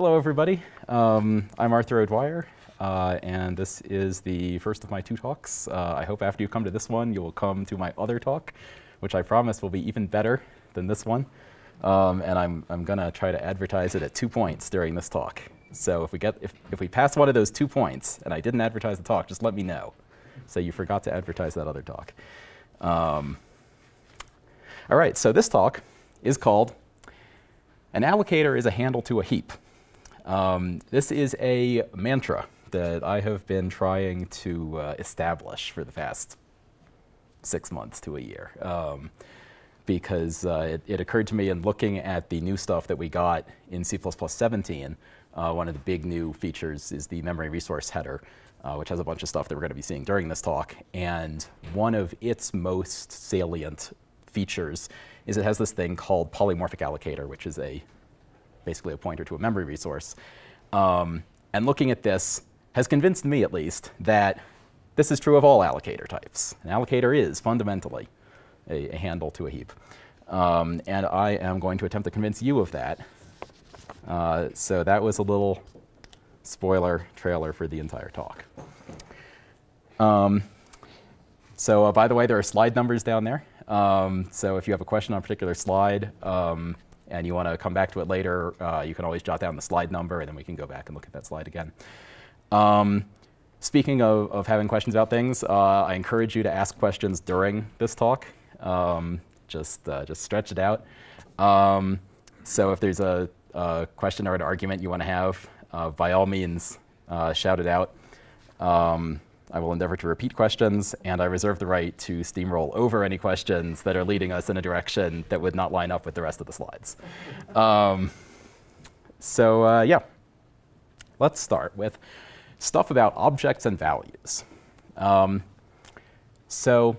Hello, everybody. Um, I'm Arthur O'Dwyer, uh, and this is the first of my two talks. Uh, I hope after you come to this one, you will come to my other talk, which I promise will be even better than this one. Um, and I'm, I'm going to try to advertise it at two points during this talk. So if we, get, if, if we pass one of those two points, and I didn't advertise the talk, just let me know. So you forgot to advertise that other talk. Um, all right, so this talk is called An Allocator is a Handle to a Heap. Um, this is a mantra that I have been trying to uh, establish for the past six months to a year. Um, because uh, it, it, occurred to me in looking at the new stuff that we got in C++ 17, uh, one of the big new features is the memory resource header, uh, which has a bunch of stuff that we're going to be seeing during this talk. And one of its most salient features is it has this thing called polymorphic allocator, which is a basically a pointer to a memory resource. Um, and looking at this has convinced me, at least, that this is true of all allocator types. An allocator is fundamentally a, a handle to a heap. Um, and I am going to attempt to convince you of that. Uh, so that was a little spoiler trailer for the entire talk. Um, so uh, by the way, there are slide numbers down there. Um, so if you have a question on a particular slide um, and you want to come back to it later, uh, you can always jot down the slide number and then we can go back and look at that slide again. Um, speaking of, of, having questions about things, uh, I encourage you to ask questions during this talk. Um, just, uh, just stretch it out. Um, so if there's a, a, question or an argument you want to have, uh, by all means, uh, shout it out. Um, I will endeavor to repeat questions, and I reserve the right to steamroll over any questions that are leading us in a direction that would not line up with the rest of the slides. Um, so uh, yeah, let's start with stuff about objects and values. Um, so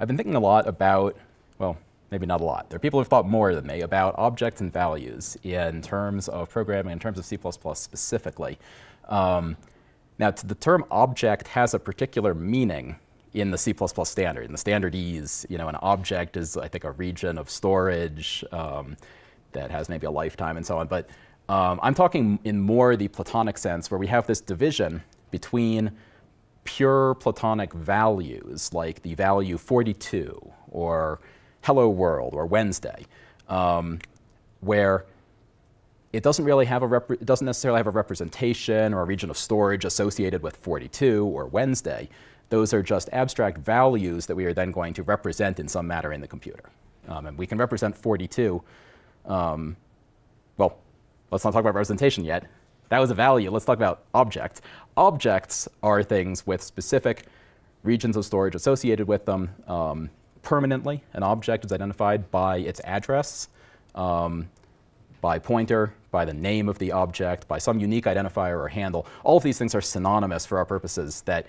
I've been thinking a lot about, well, maybe not a lot. There are people who've thought more than me about objects and values in terms of programming, in terms of C++ specifically. Um, now, the term object has a particular meaning in the C++ standard. In the standardese, you know, an object is, I think, a region of storage um, that has maybe a lifetime and so on. But um, I'm talking in more the Platonic sense, where we have this division between pure Platonic values, like the value 42, or hello world, or Wednesday, um, where it doesn't really have a it doesn't necessarily have a representation or a region of storage associated with 42 or Wednesday. Those are just abstract values that we are then going to represent in some matter in the computer. Um, and we can represent 42. Um, well, let's not talk about representation yet. That was a value. Let's talk about objects. Objects are things with specific regions of storage associated with them. Um, permanently, an object is identified by its address, um, by pointer, by the name of the object, by some unique identifier or handle. All of these things are synonymous for our purposes that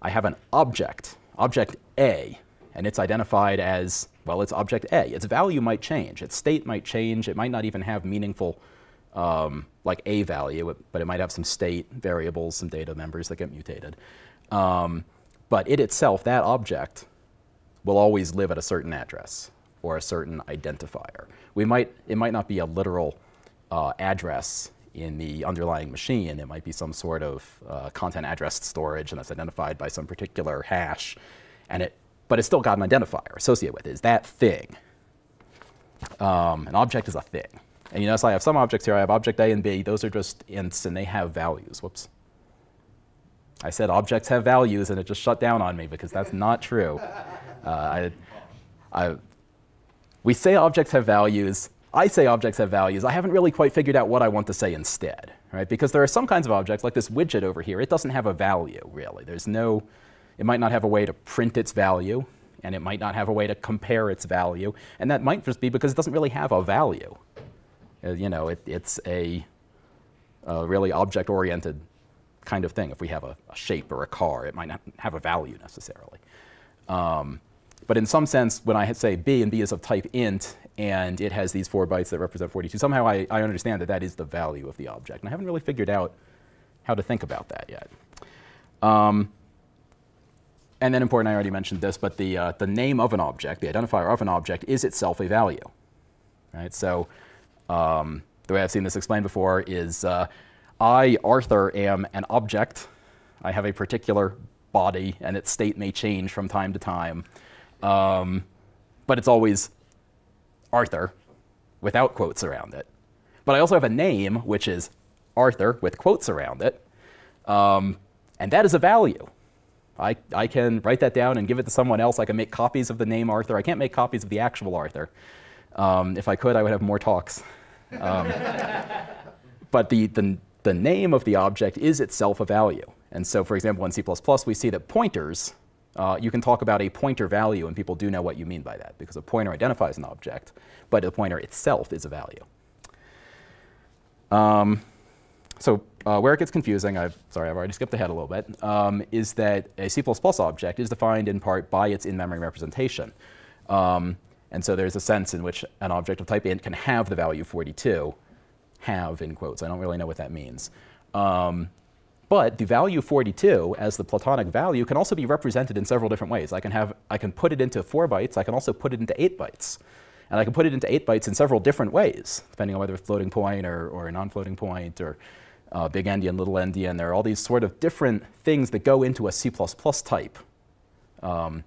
I have an object, object A, and it's identified as, well, it's object A. Its value might change. Its state might change. It might not even have meaningful um, like a value, but it might have some state variables, some data members that get mutated. Um, but it itself, that object, will always live at a certain address or a certain identifier. We might, it might not be a literal uh, address in the underlying machine. It might be some sort of uh, content address storage and that's identified by some particular hash. And it, but it's still got an identifier associated with it. Is that thing. Um, an object is a thing. And you notice I have some objects here. I have object A and B. Those are just ints, and they have values. Whoops. I said objects have values, and it just shut down on me because that's not true. Uh, I, I, we say objects have values. I say objects have values. I haven't really quite figured out what I want to say instead, right? Because there are some kinds of objects, like this widget over here. It doesn't have a value, really. There's no, it might not have a way to print its value, and it might not have a way to compare its value. And that might just be because it doesn't really have a value. Uh, you know, it, it's a, a really object-oriented kind of thing. If we have a, a, shape or a car, it might not have a value necessarily. Um, but in some sense, when I say B, and B is of type int, and it has these four bytes that represent 42, somehow I, I understand that that is the value of the object. And I haven't really figured out how to think about that yet. Um, and then important, I already mentioned this, but the, uh, the name of an object, the identifier of an object, is itself a value. Right? So um, the way I've seen this explained before is uh, I, Arthur, am an object. I have a particular body, and its state may change from time to time. Um, but it's always Arthur without quotes around it. But I also have a name, which is Arthur with quotes around it. Um, and that is a value. I, I can write that down and give it to someone else. I can make copies of the name Arthur. I can't make copies of the actual Arthur. Um, if I could, I would have more talks. Um, but the, the, the name of the object is itself a value. And so, for example, in C++, we see that pointers, uh, you can talk about a pointer value, and people do know what you mean by that, because a pointer identifies an object, but the pointer itself is a value. Um, so uh, where it gets confusing, I've, sorry, I've already skipped ahead a little bit, um, is that a C++ object is defined in part by its in-memory representation. Um, and so there's a sense in which an object of type int can have the value 42, have in quotes. I don't really know what that means. Um, but the value 42 as the Platonic value can also be represented in several different ways. I can, have, I can put it into 4 bytes. I can also put it into 8 bytes. And I can put it into 8 bytes in several different ways, depending on whether it's floating point or, or a non-floating point or uh, big endian, little endian. There are all these sort of different things that go into a C++ type um,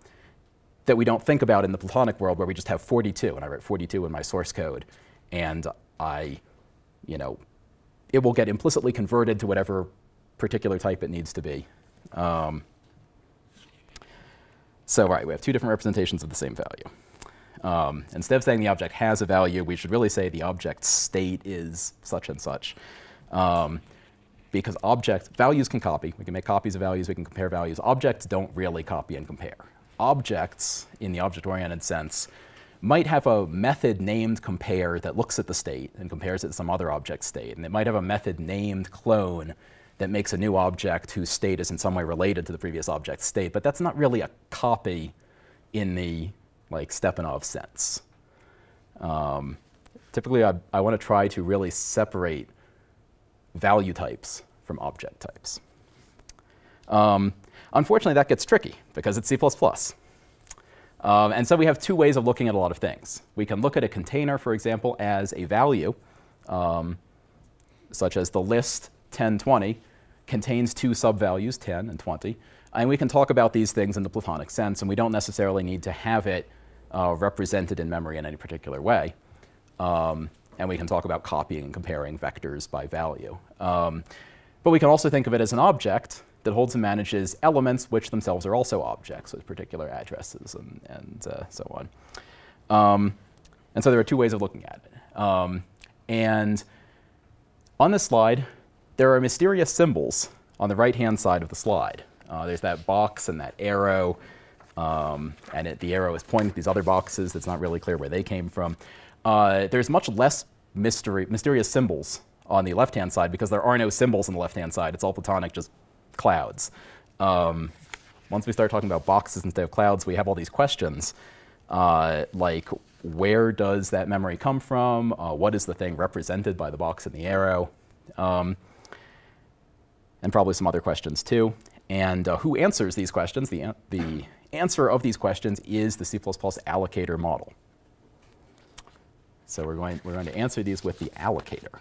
that we don't think about in the Platonic world where we just have 42, and I write 42 in my source code. And I, you know, it will get implicitly converted to whatever particular type it needs to be. Um, so right, we have two different representations of the same value. Um, instead of saying the object has a value, we should really say the object state is such and such. Um, because objects, values can copy. We can make copies of values, we can compare values. Objects don't really copy and compare. Objects, in the object-oriented sense, might have a method named compare that looks at the state and compares it to some other object state. And it might have a method named clone that makes a new object whose state is in some way related to the previous object's state. But that's not really a copy in the like Stepanov sense. Um, typically, I, I want to try to really separate value types from object types. Um, unfortunately, that gets tricky because it's C++. Um, and so we have two ways of looking at a lot of things. We can look at a container, for example, as a value, um, such as the list 1020 contains two subvalues, 10 and 20. And we can talk about these things in the Platonic sense, and we don't necessarily need to have it uh, represented in memory in any particular way. Um, and we can talk about copying and comparing vectors by value. Um, but we can also think of it as an object that holds and manages elements which themselves are also objects with particular addresses and, and uh, so on. Um, and so there are two ways of looking at it. Um, and on this slide, there are mysterious symbols on the right-hand side of the slide. Uh, there's that box and that arrow, um, and it, the arrow is pointing to these other boxes. It's not really clear where they came from. Uh, there's much less mystery, mysterious symbols on the left-hand side because there are no symbols on the left-hand side. It's all platonic, just clouds. Um, once we start talking about boxes instead of clouds, we have all these questions uh, like where does that memory come from? Uh, what is the thing represented by the box and the arrow? Um, and probably some other questions too. And uh, who answers these questions? The, the answer of these questions is the C++ allocator model. So we're going, we're going to answer these with the allocator.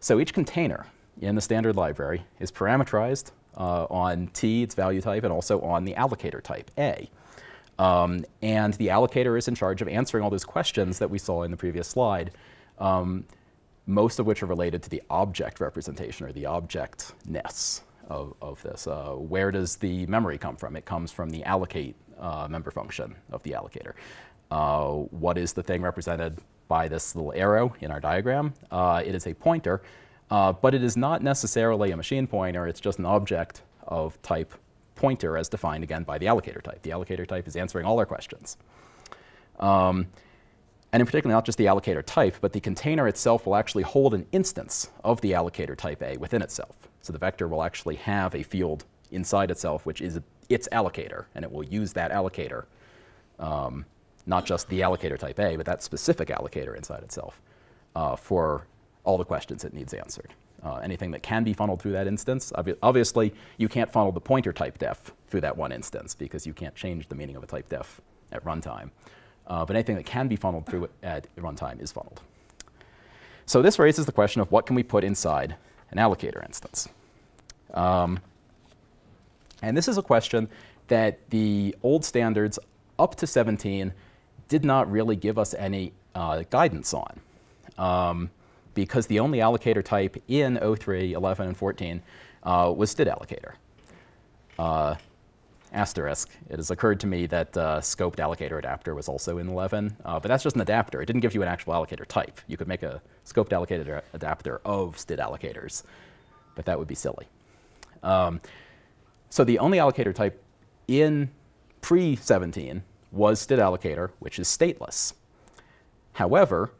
So each container in the standard library is parameterized uh, on T, its value type, and also on the allocator type, A. Um, and the allocator is in charge of answering all those questions that we saw in the previous slide, um, most of which are related to the object representation or the objectness of, of this. Uh, where does the memory come from? It comes from the allocate uh, member function of the allocator. Uh, what is the thing represented by this little arrow in our diagram? Uh, it is a pointer, uh, but it is not necessarily a machine pointer. It's just an object of type pointer as defined again by the allocator type. The allocator type is answering all our questions. Um, and in particular, not just the allocator type, but the container itself will actually hold an instance of the allocator type A within itself. So the vector will actually have a field inside itself, which is its allocator, and it will use that allocator um, not just the allocator type A, but that specific allocator inside itself uh, for all the questions it needs answered. Uh, anything that can be funneled through that instance, obvi obviously you can't funnel the pointer type def through that one instance because you can't change the meaning of a type def at runtime. Uh, but anything that can be funneled through at runtime is funneled. So this raises the question of what can we put inside an allocator instance? Um, and this is a question that the old standards up to 17 did not really give us any uh, guidance on. Um, because the only allocator type in 03, 11, and 14 uh, was std allocator. Uh, asterisk, it has occurred to me that uh, scoped allocator adapter was also in 11, uh, but that's just an adapter. It didn't give you an actual allocator type. You could make a scoped allocator adapter of std allocators, but that would be silly. Um, so the only allocator type in pre-17 was std allocator, which is stateless. However,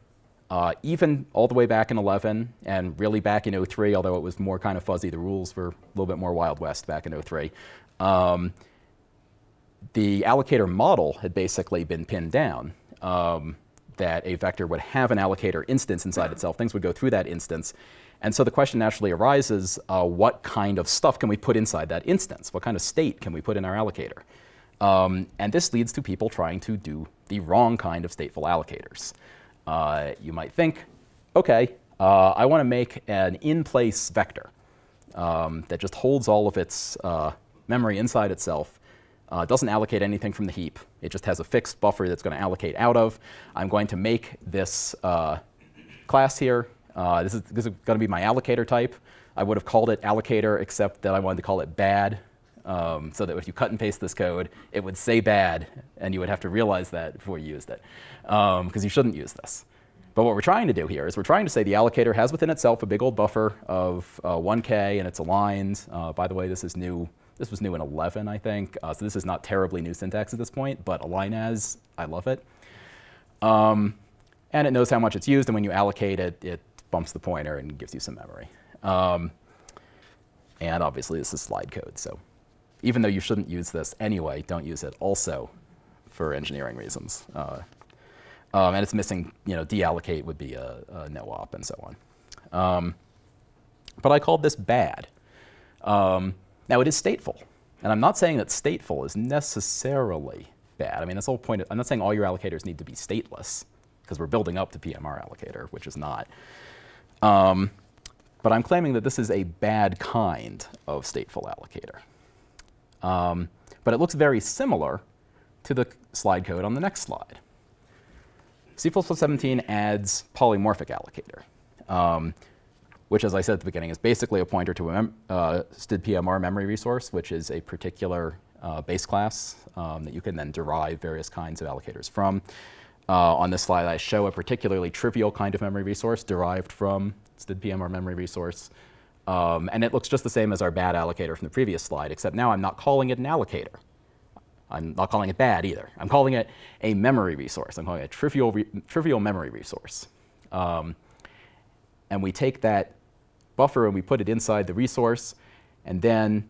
uh, even all the way back in 11 and really back in 03, although it was more kind of fuzzy, the rules were a little bit more Wild West back in 03, um, the allocator model had basically been pinned down. Um, that a vector would have an allocator instance inside itself. Things would go through that instance. And so the question naturally arises, uh, what kind of stuff can we put inside that instance? What kind of state can we put in our allocator? Um, and this leads to people trying to do the wrong kind of stateful allocators. Uh, you might think, OK, uh, I want to make an in-place vector um, that just holds all of its uh, memory inside itself uh, doesn't allocate anything from the heap. It just has a fixed buffer that's going to allocate out of. I'm going to make this uh, class here. Uh, this, is, this is going to be my allocator type. I would have called it allocator, except that I wanted to call it bad, um, so that if you cut and paste this code, it would say bad, and you would have to realize that before you used it, because um, you shouldn't use this. But what we're trying to do here is we're trying to say the allocator has within itself a big old buffer of uh, 1k, and it's aligned. Uh, by the way, this is new this was new in 11, I think. Uh, so this is not terribly new syntax at this point, but alignas, I love it. Um, and it knows how much it's used, and when you allocate it, it bumps the pointer and gives you some memory. Um, and obviously, this is slide code. So even though you shouldn't use this anyway, don't use it also for engineering reasons. Uh, um, and it's missing, you know, deallocate would be a, a no op and so on. Um, but I called this bad. Um, now, it is stateful. And I'm not saying that stateful is necessarily bad. I mean, the whole point. Of, I'm not saying all your allocators need to be stateless, because we're building up to PMR allocator, which is not. Um, but I'm claiming that this is a bad kind of stateful allocator. Um, but it looks very similar to the slide code on the next slide. C++17 adds polymorphic allocator. Um, which, as I said at the beginning, is basically a pointer to a mem uh, stdpmr memory resource, which is a particular uh, base class um, that you can then derive various kinds of allocators from. Uh, on this slide, I show a particularly trivial kind of memory resource derived from stdpmr memory resource. Um, and it looks just the same as our bad allocator from the previous slide, except now I'm not calling it an allocator. I'm not calling it bad either. I'm calling it a memory resource. I'm calling it a trivial, trivial memory resource. Um, and we take that buffer and we put it inside the resource. And then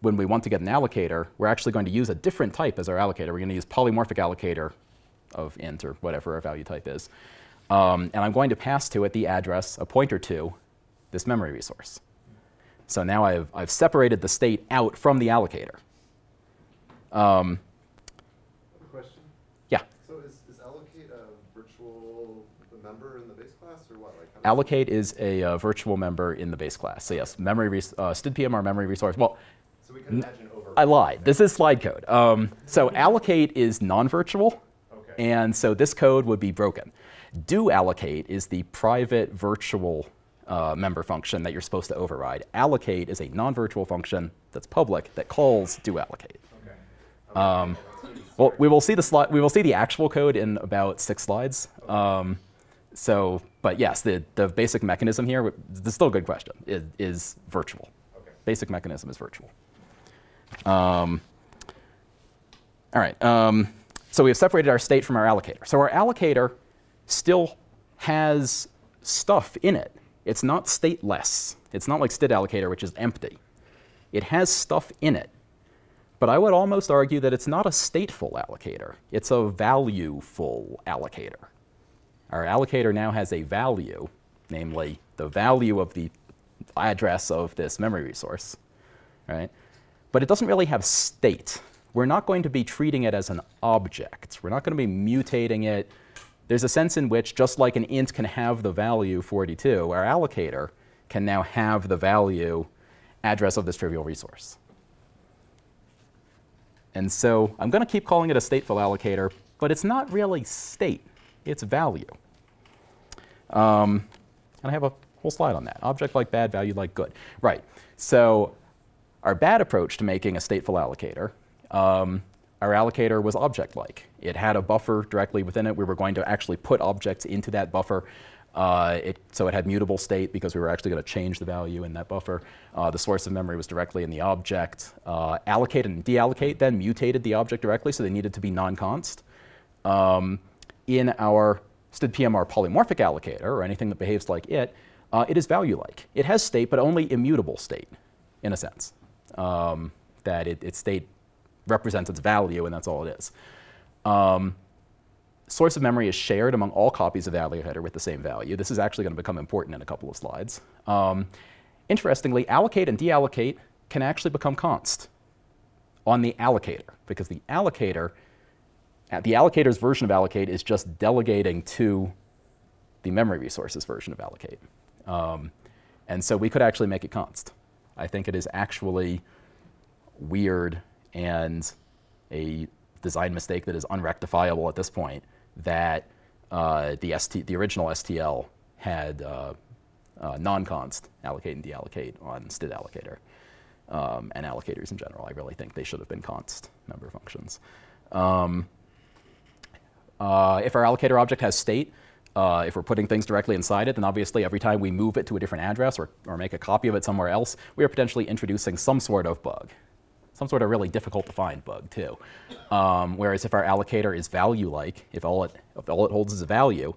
when we want to get an allocator, we're actually going to use a different type as our allocator. We're going to use polymorphic allocator of int or whatever our value type is. Um, and I'm going to pass to it the address, a pointer to this memory resource. So now I've, I've separated the state out from the allocator. Um, question? Yeah. So is, is allocate a virtual member in the base class or what? Like allocate is a uh, virtual member in the base class. So yes, memory res uh, stdpmr memory resource. Well, so we can imagine over. I lied. This is slide code. Um, so allocate is non-virtual, okay. and so this code would be broken. Do allocate is the private virtual uh, member function that you're supposed to override. Allocate is a non-virtual function that's public that calls do allocate. Um, well, we will see the slide. We will see the actual code in about six slides. Um, so, but yes, the, the basic mechanism here, this is still a good question, is, is virtual. Okay. Basic mechanism is virtual. Um, all right, um, so we have separated our state from our allocator. So our allocator still has stuff in it. It's not stateless. It's not like std allocator, which is empty. It has stuff in it. But I would almost argue that it's not a stateful allocator. It's a valueful allocator. Our allocator now has a value, namely the value of the address of this memory resource, right? But it doesn't really have state. We're not going to be treating it as an object. We're not going to be mutating it there's a sense in which, just like an int can have the value 42, our allocator can now have the value address of this trivial resource. And so I'm going to keep calling it a stateful allocator, but it's not really state, it's value. Um, and I have a whole slide on that. Object like bad, value like good. Right. So our bad approach to making a stateful allocator, um, our allocator was object-like. It had a buffer directly within it. We were going to actually put objects into that buffer. Uh, it, so it had mutable state because we were actually going to change the value in that buffer. Uh, the source of memory was directly in the object. Uh, allocate and deallocate then mutated the object directly, so they needed to be non-const. Um, in our stdpmr polymorphic allocator, or anything that behaves like it, uh, it is value-like. It has state, but only immutable state, in a sense. Um, that it, its state represents its value, and that's all it is. Um, source of memory is shared among all copies of the header with the same value. This is actually going to become important in a couple of slides. Um, interestingly, allocate and deallocate can actually become const on the allocator, because the allocator, the allocator's version of allocate is just delegating to the memory resources version of allocate. Um, and so we could actually make it const. I think it is actually weird and a design mistake that is unrectifiable at this point that uh, the, ST, the original STL had uh, uh, non-const allocate and deallocate on std allocator um, and allocators in general. I really think they should have been const member functions. Um, uh, if our allocator object has state, uh, if we're putting things directly inside it, then obviously every time we move it to a different address or, or make a copy of it somewhere else, we are potentially introducing some sort of bug. Some sort of really difficult to find bug, too. Um, whereas if our allocator is value-like, if, all it, if all it holds is a value,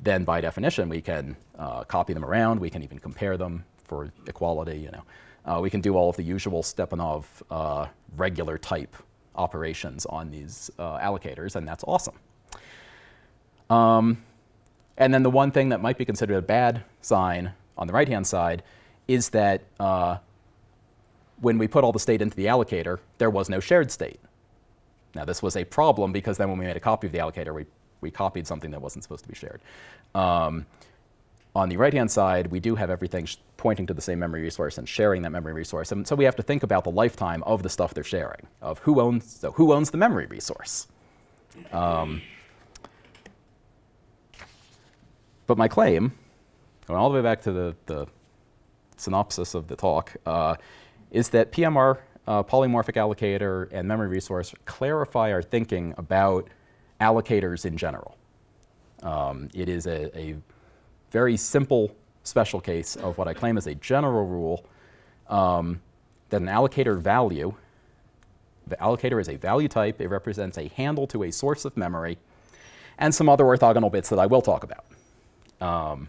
then by definition we can uh, copy them around, we can even compare them for equality, you know. Uh, we can do all of the usual Stepanov uh, regular type operations on these uh, allocators, and that's awesome. Um, and then the one thing that might be considered a bad sign on the right-hand side is that uh, when we put all the state into the allocator, there was no shared state. Now this was a problem because then when we made a copy of the allocator, we, we copied something that wasn't supposed to be shared. Um, on the right-hand side, we do have everything pointing to the same memory resource and sharing that memory resource. And so we have to think about the lifetime of the stuff they're sharing, of who owns, so who owns the memory resource. Um, but my claim, going all the way back to the, the synopsis of the talk, uh, is that PMR, uh, polymorphic allocator, and memory resource clarify our thinking about allocators in general. Um, it is a, a, very simple special case of what I claim is a general rule um, that an allocator value, the allocator is a value type, it represents a handle to a source of memory, and some other orthogonal bits that I will talk about. Um,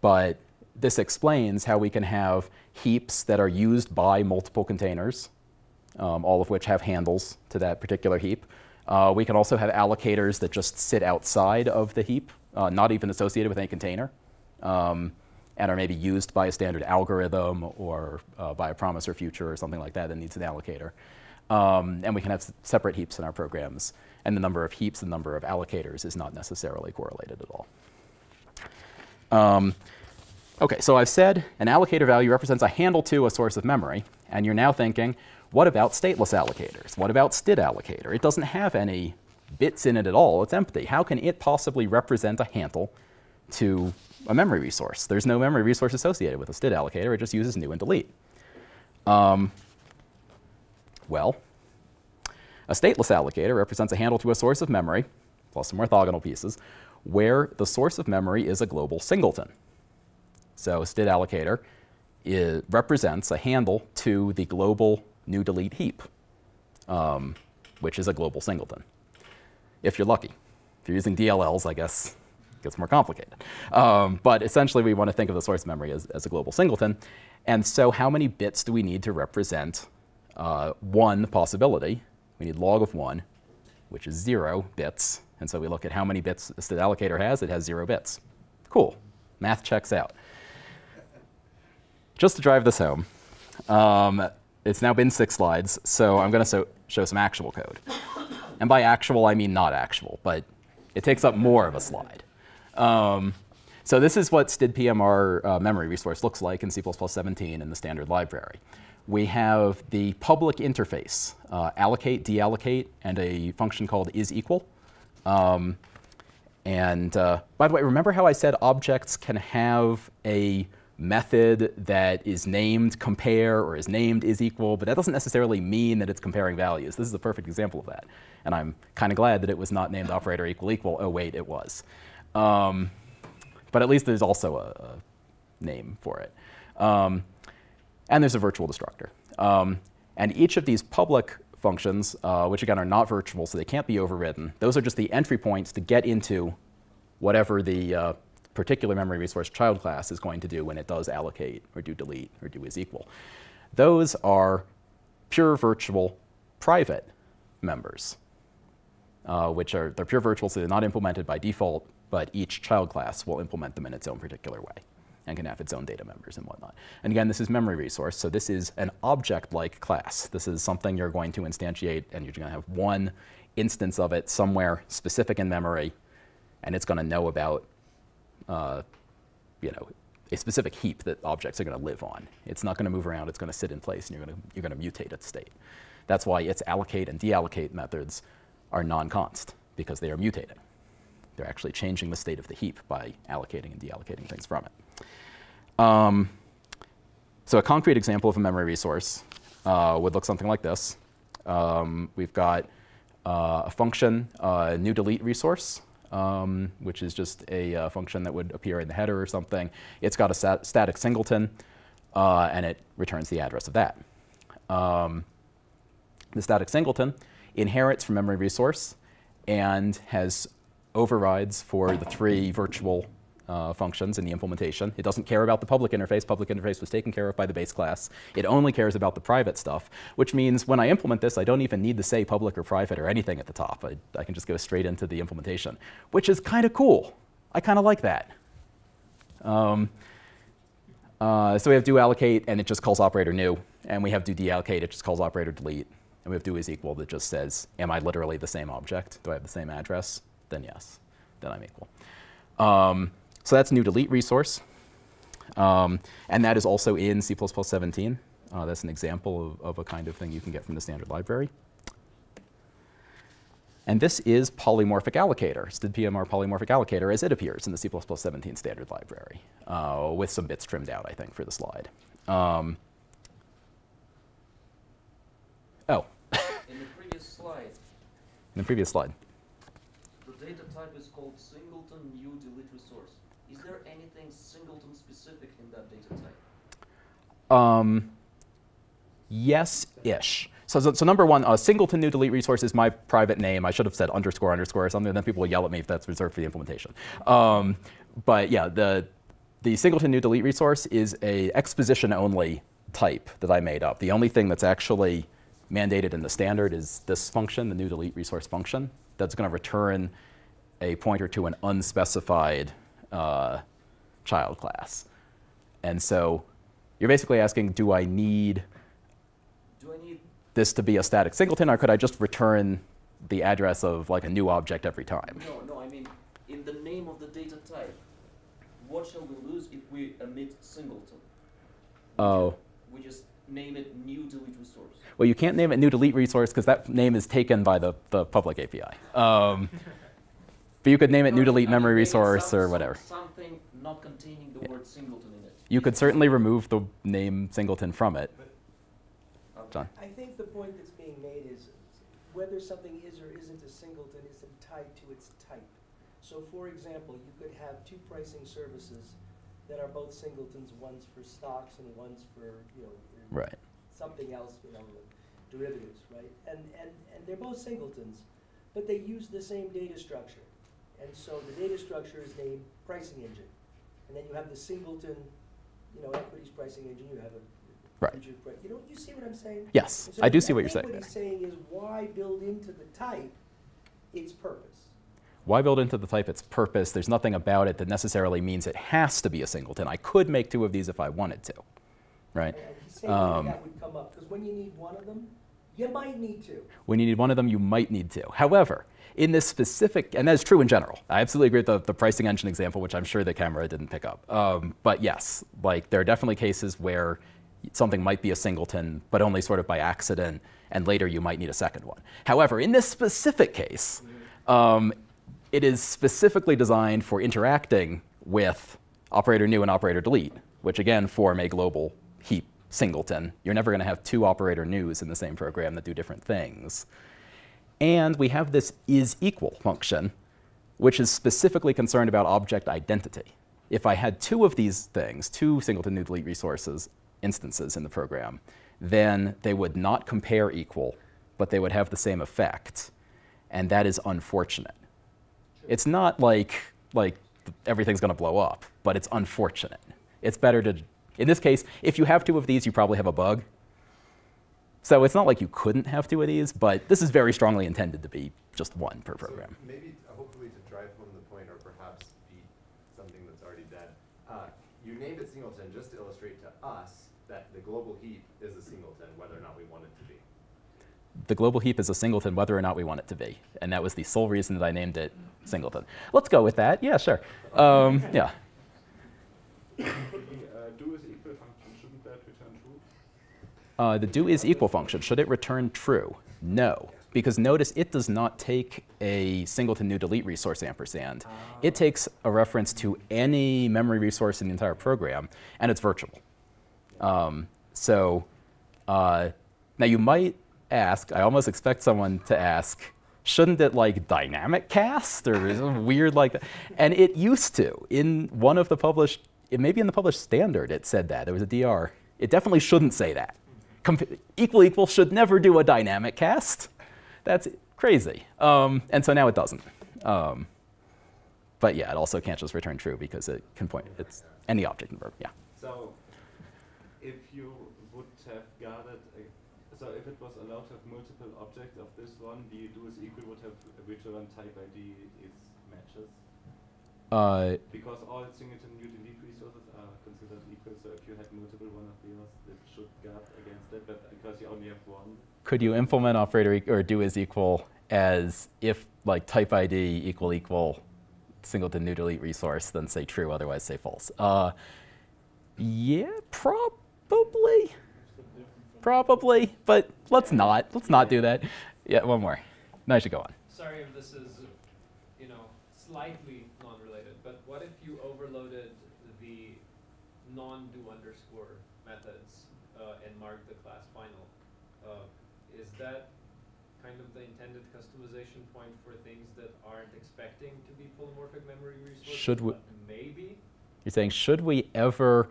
but this explains how we can have heaps that are used by multiple containers, um, all of which have handles to that particular heap. Uh, we can also have allocators that just sit outside of the heap, uh, not even associated with any container, um, and are maybe used by a standard algorithm or uh, by a promise or future or something like that that needs an allocator. Um, and we can have separate heaps in our programs. And the number of heaps the number of allocators is not necessarily correlated at all. Um, okay, so I've said an allocator value represents a handle to a source of memory, and you're now thinking, what about stateless allocators? What about std allocator? It doesn't have any bits in it at all. It's empty. How can it possibly represent a handle to a memory resource? There's no memory resource associated with a std allocator. It just uses new and delete. Um, well, a stateless allocator represents a handle to a source of memory, plus some orthogonal pieces, where the source of memory is a global singleton. So std allocator represents a handle to the global new delete heap, um, which is a global singleton, if you're lucky. If you're using DLLs, I guess it gets more complicated. Um, but essentially, we want to think of the source memory as, as, a global singleton. And so how many bits do we need to represent uh, one possibility? We need log of 1, which is 0 bits. And so we look at how many bits the allocator has. It has zero bits. Cool. Math checks out. Just to drive this home, um, it's now been six slides, so I'm going to so show some actual code. And by actual, I mean not actual, but It takes up more of a slide. Um, so this is what stdpmr uh, memory resource looks like in C++ 17 in the standard library. We have the public interface, uh, allocate, deallocate, and a function called isEqual. Um, and uh, by the way, remember how I said objects can have a method that is named compare or is named is equal, but that doesn't necessarily mean that it's comparing values. This is a perfect example of that. And I'm kind of glad that it was not named operator equal equal. Oh, wait, it was. Um, but at least there's also a, a name for it. Um, and there's a virtual destructor. Um, and each of these public functions, uh, which again are not virtual, so they can't be overridden, those are just the entry points to get into whatever the uh, particular memory resource child class is going to do when it does allocate or do delete or do is equal. Those are pure virtual private members, uh, which are they're pure virtual, so they're not implemented by default, but each child class will implement them in its own particular way and can have its own data members and whatnot. And again, this is memory resource, so this is an object-like class. This is something you're going to instantiate, and you're going to have one instance of it somewhere specific in memory, and it's going to know about, uh, you know, a specific heap that objects are going to live on. It's not going to move around. It's going to sit in place, and you're going to you're going to mutate its state. That's why its allocate and deallocate methods are non-const because they are mutating. They're actually changing the state of the heap by allocating and deallocating things from it. Um, so a concrete example of a memory resource uh, would look something like this. Um, we've got uh, a function, uh, new delete resource, um, which is just a uh, function that would appear in the header or something. It's got a stat static singleton, uh, and it returns the address of that. Um, the static singleton inherits from memory resource and has overrides for the three virtual uh, functions in the implementation. It doesn't care about the public interface. Public interface was taken care of by the base class. It only cares about the private stuff, which means when I implement this, I don't even need to say public or private or anything at the top. I, I can just go straight into the implementation, which is kind of cool. I kind of like that. Um, uh, so we have do allocate, and it just calls operator new. And we have do deallocate, it just calls operator delete. And we have do is equal that just says, am I literally the same object? Do I have the same address? Then yes, then I'm equal. Um, so that's new delete resource. Um, and that is also in C++ 17. Uh, that's an example of, of, a kind of thing you can get from the standard library. And this is polymorphic allocator, stdpmr polymorphic allocator as it appears in the C++ 17 standard library, uh, with some bits trimmed out, I think, for the slide. Um, oh. in the previous slide. In the previous slide. The data type is called singleton new delete resource. Is there anything singleton specific in that data type? Um, yes-ish. So, so, so, number one, uh, singleton new delete resource is my private name. I should have said underscore underscore or something. Then people will yell at me if that's reserved for the implementation. Um, but yeah, the the singleton new delete resource is a exposition only type that I made up. The only thing that's actually mandated in the standard is this function, the new delete resource function, that's going to return a pointer to an unspecified uh, child class. And so you're basically asking, do I need, do I need this to be a static singleton, or could I just return the address of like a new object every time? No, no, I mean, in the name of the data type, what shall we lose if we omit singleton? Oh. We just name it new delete resource. Well, you can't name it new delete resource because that name is taken by the, the public API. Um, but you could name it new delete I memory resource some, or whatever. Something not containing the Yeah. word singleton. You could certainly remove the name singleton from it. John. I think the point that's being made is whether something is or isn't a singleton isn't tied to its type. So for example, you could have two pricing services that are both singletons, one's for stocks and one's for, you know, Right. something else, you know, derivatives, right? And, and, and they're both singletons, but they use the same data structure. And so the data structure is named pricing engine. And then you have the singleton, you know, equities pricing engine, you have a Right. You know, you see what I'm saying? Yes, so I do see what you're saying What he's saying is why build into the type its purpose? Why build into the type its purpose? There's nothing about it that necessarily means it has to be a singleton. I could make two of these if I wanted to, right? And he's saying Um, that would come up, because when you need one of them, You might need to. When you need one of them, you might need to. However, in this specific, and that's true in general. I absolutely agree with the, the pricing engine example, which I'm sure the camera didn't pick up. Um, but yes, like there are definitely cases where something might be a singleton, but only sort of by accident, and later you might need a second one. However, in this specific case, um, it is specifically designed for interacting with operator new and operator delete, which again form a global heap singleton. You're never going to have two operator news in the same program that do different things. And we have this is equal function, which is specifically concerned about object identity. If I had two of these things, two singleton new delete resources instances in the program, then they would not compare equal, but they would have the same effect. And that is unfortunate. It's not like, like everything's going to blow up, but it's unfortunate. It's better to, in this case, if you have two of these, you probably have a bug. So it's not like you couldn't have two of these, but this is very strongly intended to be just one per program. So maybe, uh, hopefully to drive home the point or perhaps beat something that's already dead, uh, you named it singleton just to illustrate to us that the global heap is a singleton, whether or not we want it to be. The global heap is a singleton whether or not we want it to be. And that was the sole reason that I named it singleton. Let's go with that. Yeah, sure. Um, yeah. The uh, do is equal function, shouldn't that return true? Uh, the do is equal function, should it return true? No. Because notice it does not take a singleton new delete resource ampersand. It takes a reference to any memory resource in the entire program, and it's virtual. Um, so uh, now you might ask, I almost expect someone to ask, shouldn't it like dynamic cast or weird like that? And it used to. In one of the published, maybe in the published standard it said that. It was a DR. It definitely shouldn't say that. Equal equal should never do a dynamic cast. That's crazy. Um, and so now it doesn't. Um, but yeah, it also can't just return true because it can point, it's any object in verb, yeah. So if you would have gathered, a, so if it was allowed to have multiple objects of this one, the do is equal would have returned type ID is matches. Uh, Because all singleton new delete resources are considered equal, so if you had multiple one of yours, it should guard against that, but because you only have one, could you implement operator e- or do is equal as if like type ID equal equal singleton new delete resource, then say true, otherwise say false. Uh, yeah, probably, probably, but let's not. Let's not do that. Yeah, one more. No, I should go on. sorry if this is, you know, slightly non-related, but what if you overloaded the non-do underscore methods and mark the class final? Uh, is that kind of the intended customization point for things that aren't expecting to be polymorphic memory resources? Should we- Maybe. You're saying should we ever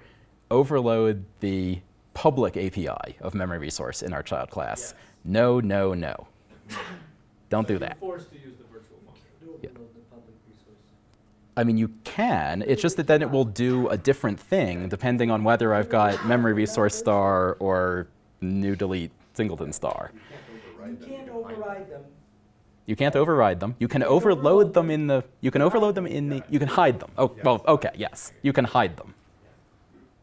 overload the public API of memory resource in our child class? Yes. No, no, no. Don't So do that. Forced to use the virtual function. Do Yeah. overload the public resource. I mean, you can. It's just that then it will do a different thing depending on whether I've got memory resource star or new delete singleton star. You can't override them. You can't override them. You can overload them in the. You can overload them in the. You can hide them. Oh, well, okay, yes. You can hide them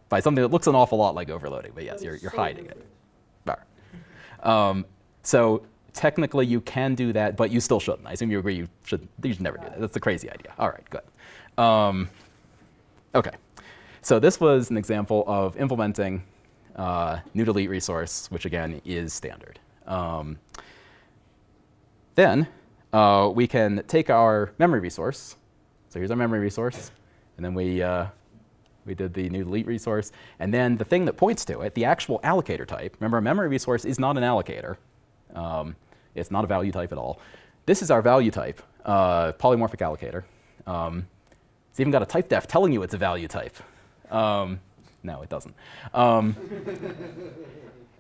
by something that looks an awful lot like overloading, but yes, you're, you're hiding it. different. Um, so technically, you can do that, but you still shouldn't. I assume you agree. You should. You should never do that. That's a crazy idea. All right, good. Um, okay. So this was an example of implementing uh, new delete resource, which again is standard. Um, then uh, we can take our memory resource. So here's our memory resource, and then we uh, we did the new delete resource, and then the thing that points to it, the actual allocator type. Remember, a memory resource is not an allocator. Um, it's not a value type at all. This is our value type, uh, polymorphic allocator. Um, it's even got a type def telling you it's a value type. Um, no, it doesn't. Um,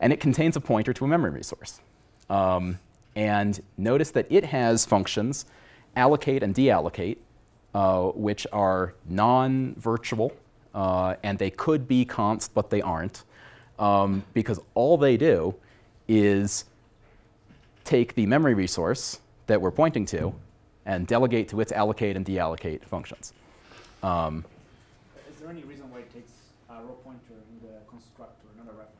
and it contains a pointer to a memory resource. Um, and notice that it has functions allocate and deallocate, uh, which are non-virtual, uh, and they could be const, but they aren't, um, because all they do is take the memory resource that we're pointing to and delegate to its allocate and deallocate functions. Um, Is there any reason why it takes a raw pointer in the constructor, not a reference?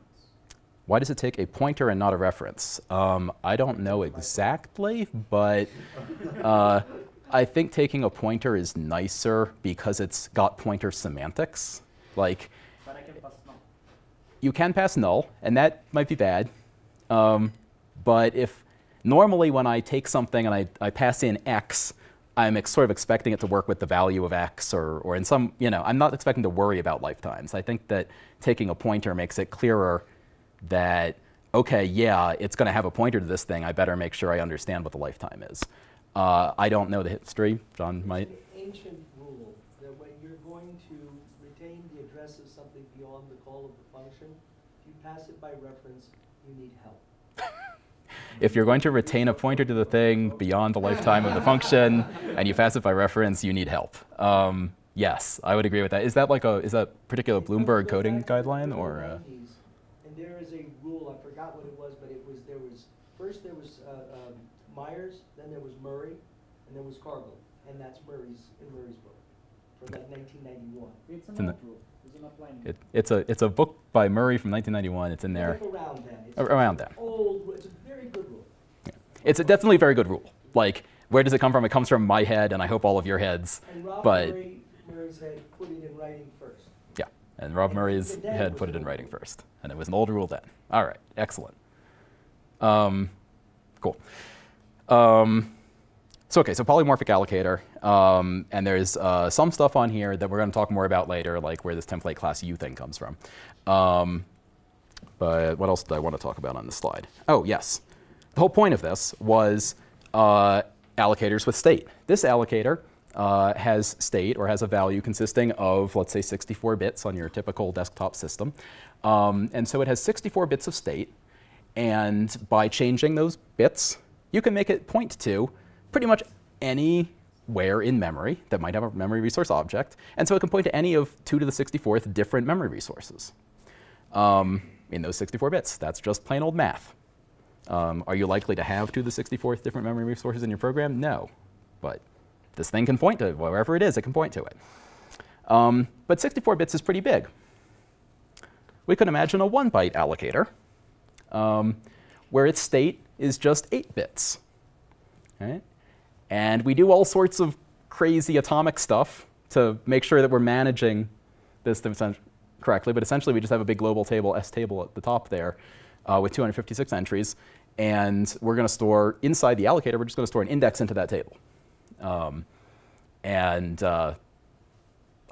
Why does it take a pointer and not a reference? Um, I don't know exactly, but uh, I think taking a pointer is nicer because it's got pointer semantics. Like, But I can you can pass null, and that might be bad. Um, but if normally when I take something and I, I pass in x, I'm sort of expecting it to work with the value of x, or, or in some, you know, I'm not expecting to worry about lifetimes. I think that taking a pointer makes it clearer that, okay, yeah, it's going to have a pointer to this thing. I better make sure I understand what the lifetime is. Uh, I don't know the history. John might. It's an ancient rule that when you're going to retain the address of something beyond the call of the function, if you pass it by reference, you need help. If you're going to retain a pointer to the thing beyond the lifetime of the function, and you pass it by reference, you need help. Um, yes, I would agree with that. Is that like a is that particular Bloomberg coding back to the guideline or? Uh, And there is a rule, I forgot what it was, but it was, there was, first there was uh, um, Meyers, then there was Murray, and there was Cargill. And that's Murray's, in Murray's book, from like nineteen ninety-one. It's an in rule. It's it, it's a it's a book by Murray from 1991. It's in there. Around then. It's around then. Old, it's a very good rule. It's a definitely a very good rule. Like, where does it come from? It comes from my head, and I hope all of your heads. And Rob But- Murray, Murray's head put it in writing first. Yeah, and Rob And Murray's even then it head put it in writing first, and it was an old rule then. All right, excellent. Um, cool. Um, so okay, so polymorphic allocator, um, and there's uh, some stuff on here that we're going to talk more about later, like where this template class U thing comes from. Um, but what else did I want to talk about on this slide? Oh yes, the whole point of this was uh, allocators with state. This allocator uh, has state or has a value consisting of, let's say, 64 bits on your typical desktop system. Um, and so it has 64 bits of state. And by changing those bits, you can make it point to pretty much anywhere in memory that might have a memory resource object. And so it can point to any of 2 to the 64th different memory resources um, in those 64 bits. That's just plain old math. Um, are you likely to have 2 to the 64th different memory resources in your program? No. But this thing can point to wherever it is, it can point to it. Um, but 64 bits is pretty big. We could imagine a 1 byte allocator um, where its state is just 8 bits. Right? And we do all sorts of crazy atomic stuff to make sure that we're managing this correctly, but essentially we just have a big global table, S table at the top there, uh, with 256 entries, and we're going to store inside the allocator, we're just going to store an index into that table. Um, and uh,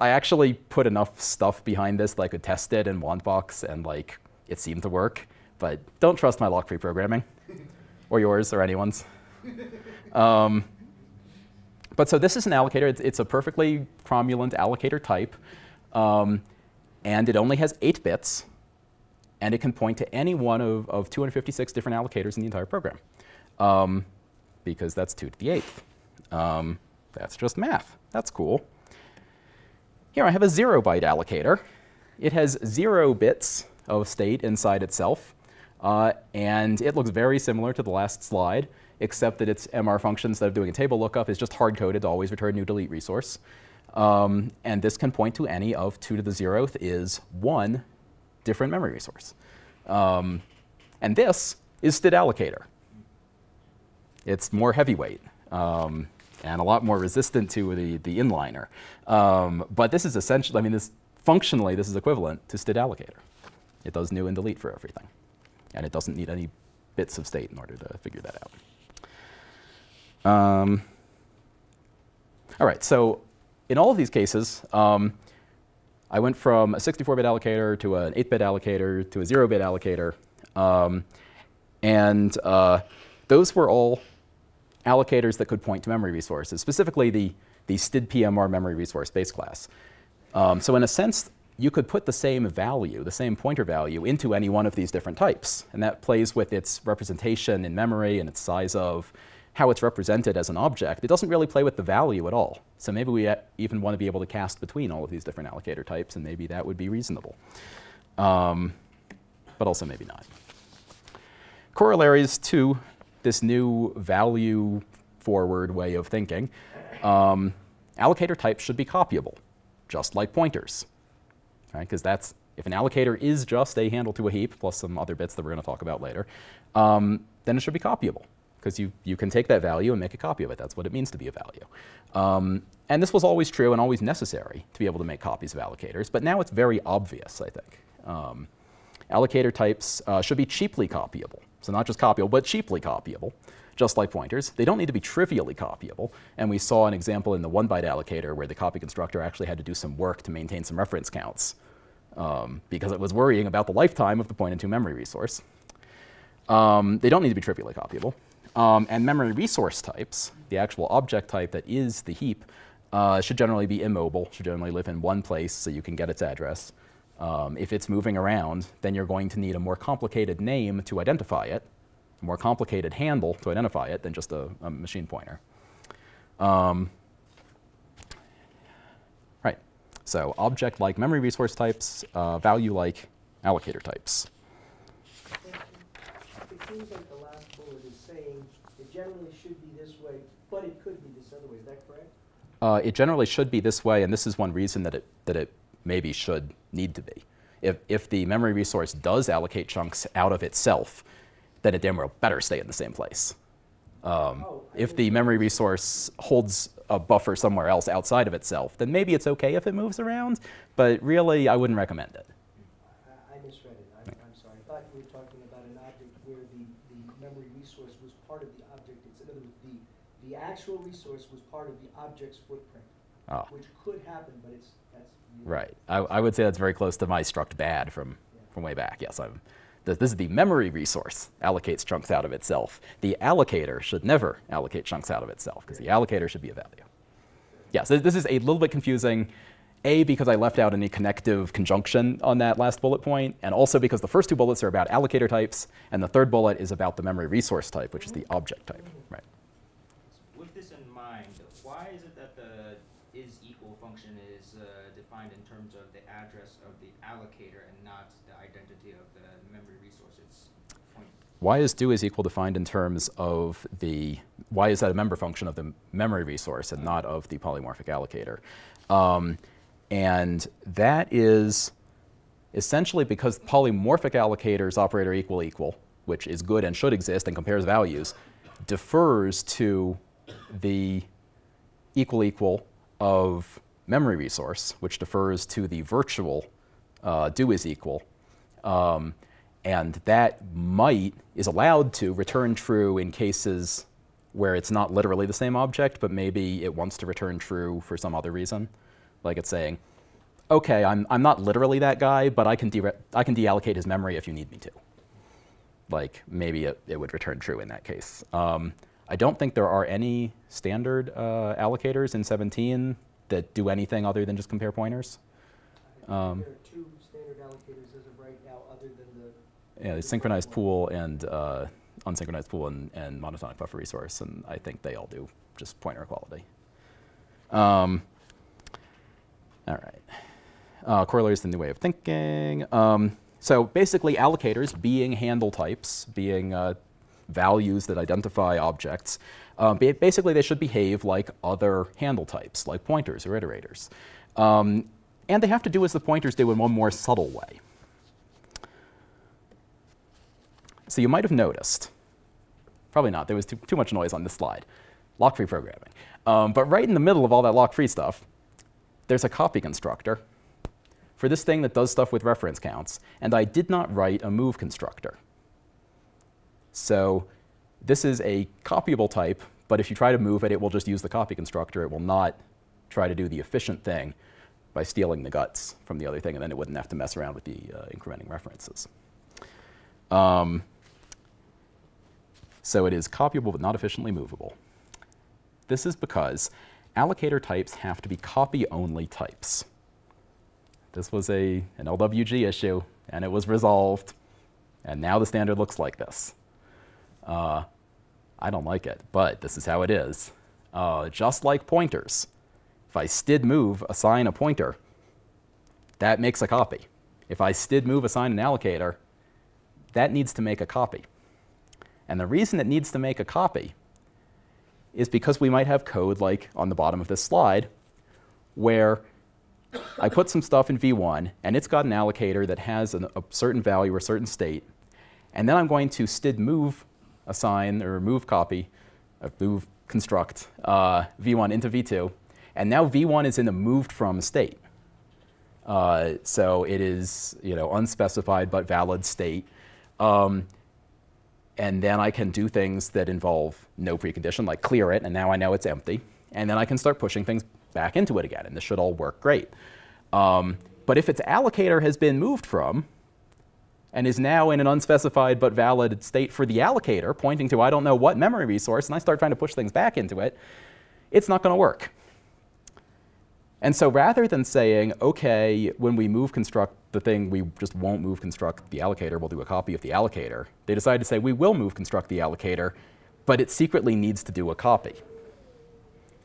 I actually put enough stuff behind this that I could test it in Wandbox, and like it seemed to work. But don't trust my lock-free programming, or yours, or anyone's. Um, but so this is an allocator. It's, it's a perfectly cromulent allocator type, um, and it only has eight bits, and it can point to any one of, of 256 different allocators in the entire program, um, because that's two to the eighth. Um, that's just math. That's cool. Here I have a zero byte allocator. It has zero bits of state inside itself, uh, and it looks very similar to the last slide, except that its MR function, instead of doing a table lookup, is just hard-coded to always return new delete resource. Um, and this can point to any of 2 to the 0th is one different memory resource. Um, and this is std allocator. It's more heavyweight um, and a lot more resistant to the, the inliner. Um, but this is essentially, I mean, this functionally, this is equivalent to std allocator. It does new and delete for everything. And it doesn't need any bits of state in order to figure that out. Um, all right, so in all of these cases, um, I went from a 64-bit allocator to an 8-bit allocator to a 0-bit allocator. Um, and uh, those were all allocators that could point to memory resources, specifically the, the std-pmr memory resource base class. Um, so in a sense, you could put the same value, the same pointer value, into any one of these different types. And that plays with its representation in memory and its size of how it's represented as an object. It doesn't really play with the value at all. So maybe we uh, even want to be able to cast between all of these different allocator types, and maybe that would be reasonable. Um, but also maybe not. Corollaries to this new value forward way of thinking, um, allocator types should be copyable, just like pointers, right? Because that's If an allocator is just a handle to a heap, plus some other bits that we're going to talk about later, um, then it should be copyable, because you, you can take that value and make a copy of it. That's what it means to be a value. Um, and this was always true and always necessary to be able to make copies of allocators, but now it's very obvious, I think. Um, allocator types uh, should be cheaply copyable. So not just copyable, but cheaply copyable, just like pointers. They don't need to be trivially copyable. And we saw an example in the one byte allocator where the copy constructor actually had to do some work to maintain some reference counts um, because it was worrying about the lifetime of the point and to memory resource. Um, they don't need to be trivially copyable. Um, and memory resource types, the actual object type that is the heap, uh, should generally be immobile, should generally live in one place so you can get its address. Um, if it's moving around, then you're going to need a more complicated name to identify it, a more complicated handle to identify it than just a, a machine pointer. Um, right, so object-like memory resource types, uh, value-like allocator types. It seems like the last bullet is saying it generally should be this way, but it could be this other way, is that correct? Uh, it generally should be this way, and this is one reason that it, that it maybe should need to be. If, if the memory resource does allocate chunks out of itself, then it damn well better stay in the same place. Um, Oh, if the memory resource holds a buffer somewhere else outside of itself, then maybe it's okay if it moves around, but really I wouldn't recommend it. I, I misread it, I'm, I'm sorry. I thought you were talking about an object where the, the memory resource was part of the object. It's, in other words, the, the actual resource was part of the object's footprint, Oh, which could happen, but it's, that's. right. I, I would say that's very close to my struct bad from, from way back. Yes, I'm, this, this is the memory resource allocates chunks out of itself. The allocator should never allocate chunks out of itself because the allocator should be a value. Yes, this, this is a little bit confusing. A, because I left out any connective conjunction on that last bullet point, and also because the first two bullets are about allocator types, and the third bullet is about the memory resource type, which is the mm-hmm. object type. Right. With this in mind, why is it that the is equal function is uh, defined in terms of the address of the allocator and not the identity of the memory resource it's pointing? Why is do is equal defined in terms of the, why is that a member function of the memory resource and not of the polymorphic allocator? Um, and that is essentially because polymorphic allocators operator equal equal, which is good and should exist and compares values, defers to the equal equal of memory resource, which defers to the virtual uh, do is equal. Um, and that might is allowed to return true in cases where it's not literally the same object, but maybe it wants to return true for some other reason. Like it's saying, okay, I'm, I'm not literally that guy, but I can, de- I can deallocate his memory if you need me to. Like maybe it, it would return true in that case. Um, I don't think there are any standard uh, allocators in 17 that do anything other than just compare pointers. Um, There are two standard allocators as of right now, other than the. Yeah, synchronized pool and uh, unsynchronized pool and, and monotonic buffer resource, and I think they all do just pointer equality. Um, all right. Uh, corollary is the new way of thinking. Um, so basically, allocators being handle types, being uh, values that identify objects, um, basically they should behave like other handle types, like pointers or iterators. Um, and they have to do as the pointers do in one more subtle way. So you might have noticed, probably not, there was too, too much noise on this slide, lock-free programming. Um, but right in the middle of all that lock-free stuff, there's a copy constructor for this thing that does stuff with reference counts, and I did not write a move constructor. So this is a copyable type, but if you try to move it, it will just use the copy constructor. It will not try to do the efficient thing by stealing the guts from the other thing, and then it wouldn't have to mess around with the uh, incrementing references. Um, so it is copyable but not efficiently movable. This is because allocator types have to be copy-only types. This was a, an LWG issue, and it was resolved, and now the standard looks like this. Uh, I don't like it, but this is how it is. Uh, just like pointers, if I std move assign a pointer, that makes a copy. If I std move assign an allocator, that needs to make a copy. And the reason it needs to make a copy is because we might have code like on the bottom of this slide where I put some stuff in v1, and it's got an allocator that has an, a certain value or a certain state, and then I'm going to std move assign or move copy, uh, move construct uh, v1 into v2, and now v1 is in a moved from state. Uh, so it is you know unspecified but valid state. Um, and then I can do things that involve no precondition, like clear it, and now I know it's empty. And then I can start pushing things back into it again, and this should all work great. Um, but if its allocator has been moved from, and is now in an unspecified but valid state for the allocator, pointing to I don't know what memory resource, and I start trying to push things back into it, it's not going to work. And so rather than saying, OK, when we move construct the thing, we just won't move construct the allocator, we'll do a copy of the allocator, they decided to say, we will move construct the allocator, but it secretly needs to do a copy,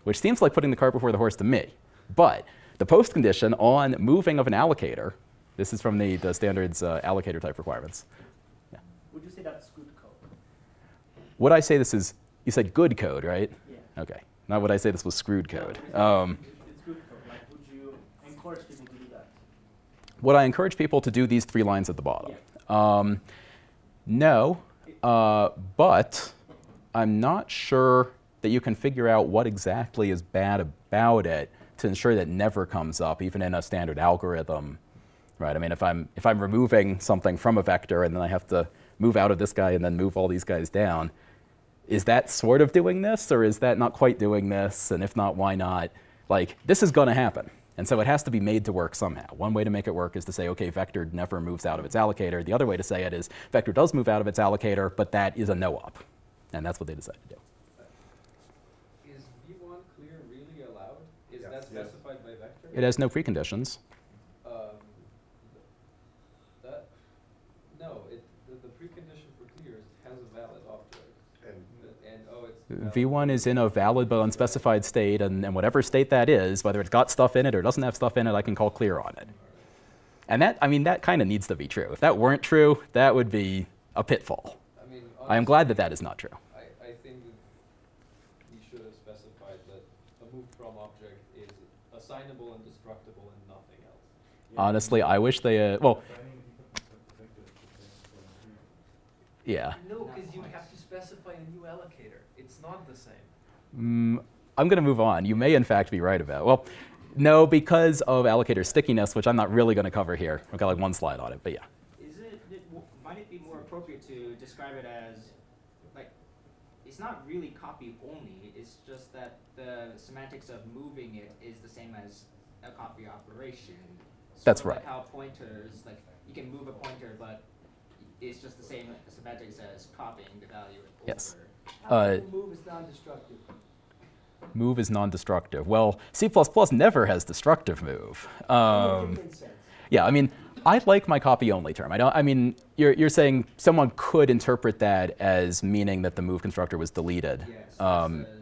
which seems like putting the cart before the horse to me. But the post condition on moving of an allocator, this is from the, the standards uh, allocator type requirements. Yeah. Would you say that's good code? Would I say this is, you said good code, right? Yeah. OK. Not would I say this was screwed code. Um, it's, it's good code. Like, would you encourage people to do that? Would I encourage people to do these three lines at the bottom? Um, no, uh, but I'm not sure that you can figure out what exactly is bad about it to ensure that it never comes up, even in a standard algorithm. Right? I mean, if I'm if I'm removing something from a vector and then I have to move out of this guy and then move all these guys down, is that sort of doing this, or is that not quite doing this? And if not, why not? Like, this is going to happen. And so it has to be made to work somehow. One way to make it work is to say, OK, vector never moves out of its allocator. The other way to say it is vector does move out of its allocator, but that is a no-op. And that's what they decided to do. Is V1 clear really allowed? Is Yes. that Yes. specified by vector? It has no preconditions. Um, that, no, it, the, the precondition for clear is has a valid object. And And, oh, it's. valid. V1 is in a valid but unspecified state, and, and whatever state that is, whether it's got stuff in it or doesn't have stuff in it, I can call clear on it. And that, I mean, that kind of needs to be true. If that weren't true, that would be a pitfall. I mean. I am glad that that is not true. I, I think that we should have specified that a move from object is assignable and destructible and nothing else. Honestly, I wish they, uh, well, yeah. No, because you have to specify a new allocator. It's not the same. Mm, I'm going to move on. You may, in fact, be right about. Well, no, because of allocator stickiness, which I'm not really going to cover here. I've got like one slide on it, but yeah. Is it, it might it be more appropriate to describe it as, like, it's not really copy only, it's just that the semantics of moving it is the same as a copy operation. That's Sort of right. Like how pointers, like, you can move a pointer, but it's just the same semantics as copying the value. Yes. How Uh, move is non-destructive? Move is non-destructive. Well, C++ never has destructive move. Um, yeah, I mean, I like my copy-only term. I don't. I mean, you're you're saying someone could interpret that as meaning that the move constructor was deleted. Yes, Um, the term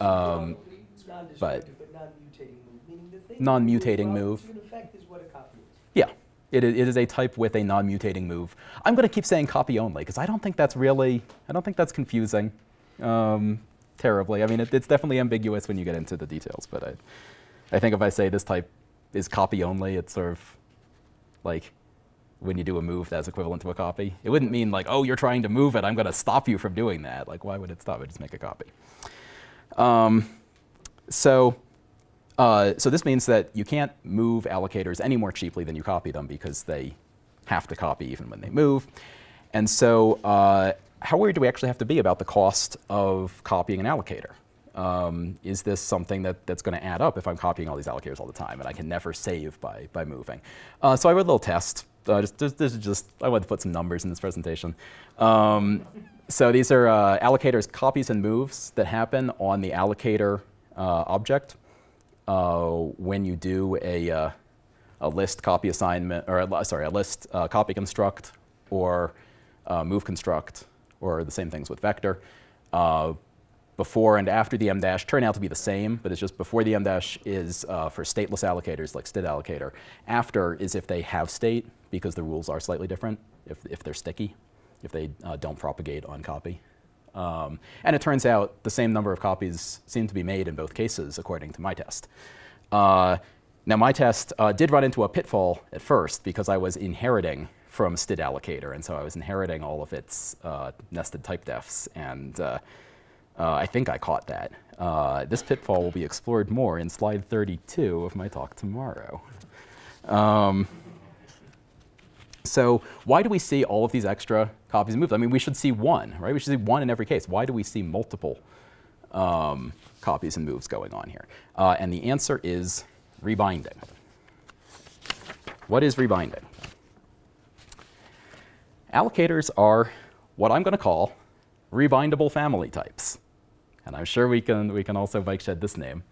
I usually um, use. It's non-destructive, but non-mutating move, it is, it is a type with a non-mutating move. I'm going to keep saying copy only because I don't think that's really, I don't think that's confusing um, terribly. I mean, it, it's definitely ambiguous when you get into the details, but I, I think if I say this type is copy only, it's sort of like when you do a move that's equivalent to a copy. It wouldn't mean like, oh, you're trying to move it, I'm going to stop you from doing that. Like, why would it stop it? Just make a copy. Um, so uh, so this means that you can't move allocators any more cheaply than you copy them because they have to copy even when they move. And so uh, how worried do we actually have to be about the cost of copying an allocator? Um, is this something that, that's going to add up if I'm copying all these allocators all the time and I can never save by, by moving? Uh, so I wrote a little test. Uh, just, just, this is just, I wanted to put some numbers in this presentation. Um, so these are uh, allocators copies and moves that happen on the allocator uh, object uh, when you do a, uh, a list copy assignment, or a, sorry, a list uh, copy construct or uh, move construct, or the same things with vector. Uh, before and after the M dash turn out to be the same, but it's just before the M dash is uh, for stateless allocators like std allocator. After is if they have state, because the rules are slightly different, if, if they're sticky, if they uh, don't propagate on copy. Um, and it turns out the same number of copies seem to be made in both cases, according to my test. Uh, now my test uh, did run into a pitfall at first because I was inheriting from std allocator, and so I was inheriting all of its uh, nested type defs, and uh, uh, I think I caught that. Uh, this pitfall will be explored more in slide 32 of my talk tomorrow. Um, so why do we see all of these extra copies moved? I mean, we should see one, right? We should see one in every case. Why do we see multiple um, copies and moves going on here? Uh, and the answer is rebinding. What is rebinding? Allocators are what I'm going to call rebindable family types. And I'm sure we can, we can also bike shed this name.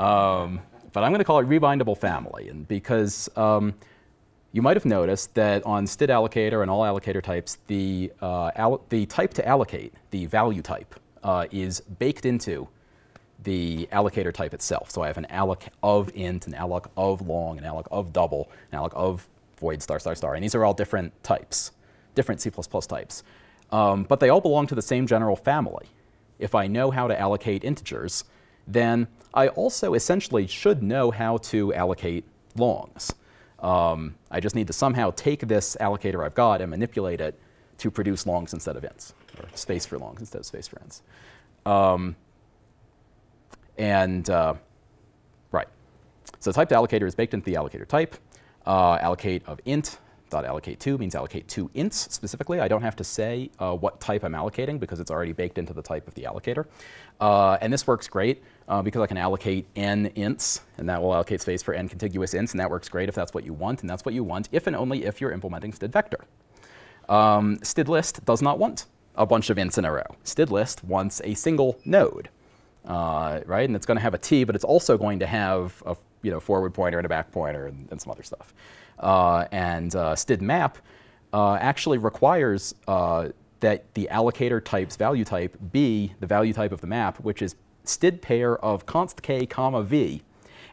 Um, but I'm going to call it rebindable family. And because um, you might have noticed that on std allocator and all allocator types, the, uh, the type to allocate, the value type, uh, is baked into the allocator type itself. So I have an alloc of int, an alloc of long, an alloc of double, an alloc of void star star star. And these are all different types, different C++ types. Um, but they all belong to the same general family. If I know how to allocate integers, then I also essentially should know how to allocate longs. Um, I just need to somehow take this allocator I've got and manipulate it to produce longs instead of ints, or space for longs instead of space for ints. Um, and uh, right, so type to allocator is baked into the allocator type. Uh, allocate of int dot allocate to means allocate to ints specifically. I don't have to say uh, what type I'm allocating because it's already baked into the type of the allocator. Uh, and this works great uh, because I can allocate n ints, and that will allocate space for n contiguous ints, and that works great if that's what you want, and that's what you want if and only if you're implementing std vector. Um, std list does not want a bunch of ints in a row. std list wants a single node uh, right? And it's going to have a t, but it's also going to have a you know, forward pointer and a back pointer and, and some other stuff. Uh, and uh, std map uh, actually requires that the allocator type's value type be the value type of the map, which is std pair of const k comma v.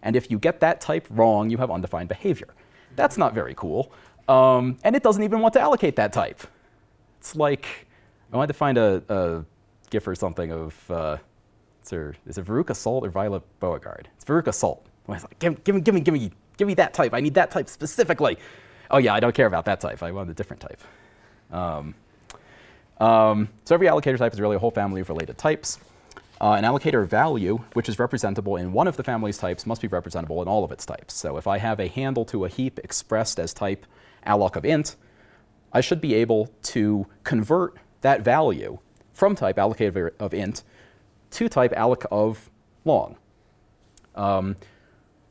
And if you get that type wrong, you have undefined behavior. That's not very cool. Um, and it doesn't even want to allocate that type. It's like, I wanted to find a, a GIF or something of uh, or is it Veruca Salt or Violet Beauregarde? It's Veruca Salt. I was like, give, give, me, give me, give me, give me that type. I need that type specifically. Oh yeah, I don't care about that type. I want a different type. Um, um, so every allocator type is really a whole family of related types. Uh, an allocator value, which is representable in one of the family's types, must be representable in all of its types. So if I have a handle to a heap expressed as type alloc of int, I should be able to convert that value from type allocator of int to type alloc of long. Um,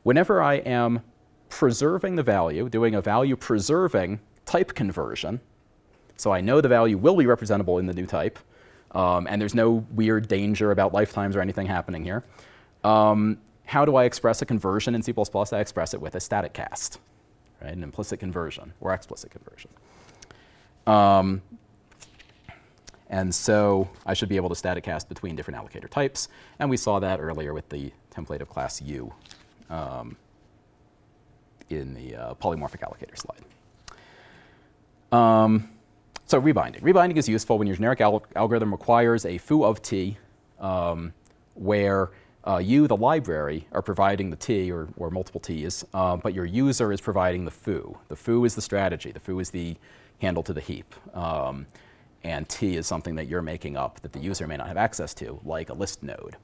whenever I am preserving the value, doing a value preserving type conversion, so I know the value will be representable in the new type, um, and there's no weird danger about lifetimes or anything happening here. Um, how do I express a conversion in C++? I express it with a static cast, right? An implicit conversion or explicit conversion. Um, and so I should be able to static cast between different allocator types. And we saw that earlier with the template of class U um, in the uh, polymorphic allocator slide. Um, so rebinding. Rebinding is useful when your generic al algorithm requires a foo of t, um, where uh, you, the library, are providing the t or, or multiple t's, uh, but your user is providing the foo. The foo is the strategy. The foo is the handle to the heap. Um, and T is something that you're making up that the user may not have access to, like a list node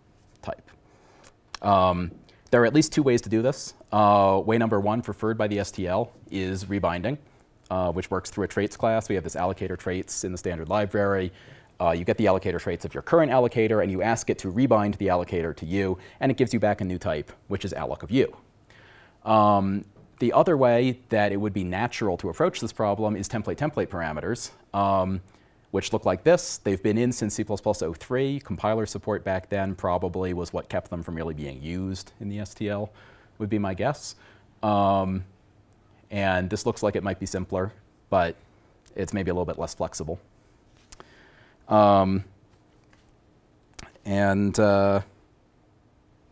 type. Um, there are at least two ways to do this. Uh, way number one, preferred by the STL, is rebinding, uh, which works through a traits class. We have this allocator traits in the standard library. Uh, you get the allocator traits of your current allocator, and you ask it to rebind the allocator to you, and it gives you back a new type, which is alloc of you. Um, the other way that it would be natural to approach this problem is template-template parameters. Um, which look like this. They've been in since C++ 03. Compiler support back then probably was what kept them from really being used in the STL, would be my guess. Um, and this looks like it might be simpler, but it's maybe a little bit less flexible. Um, and uh,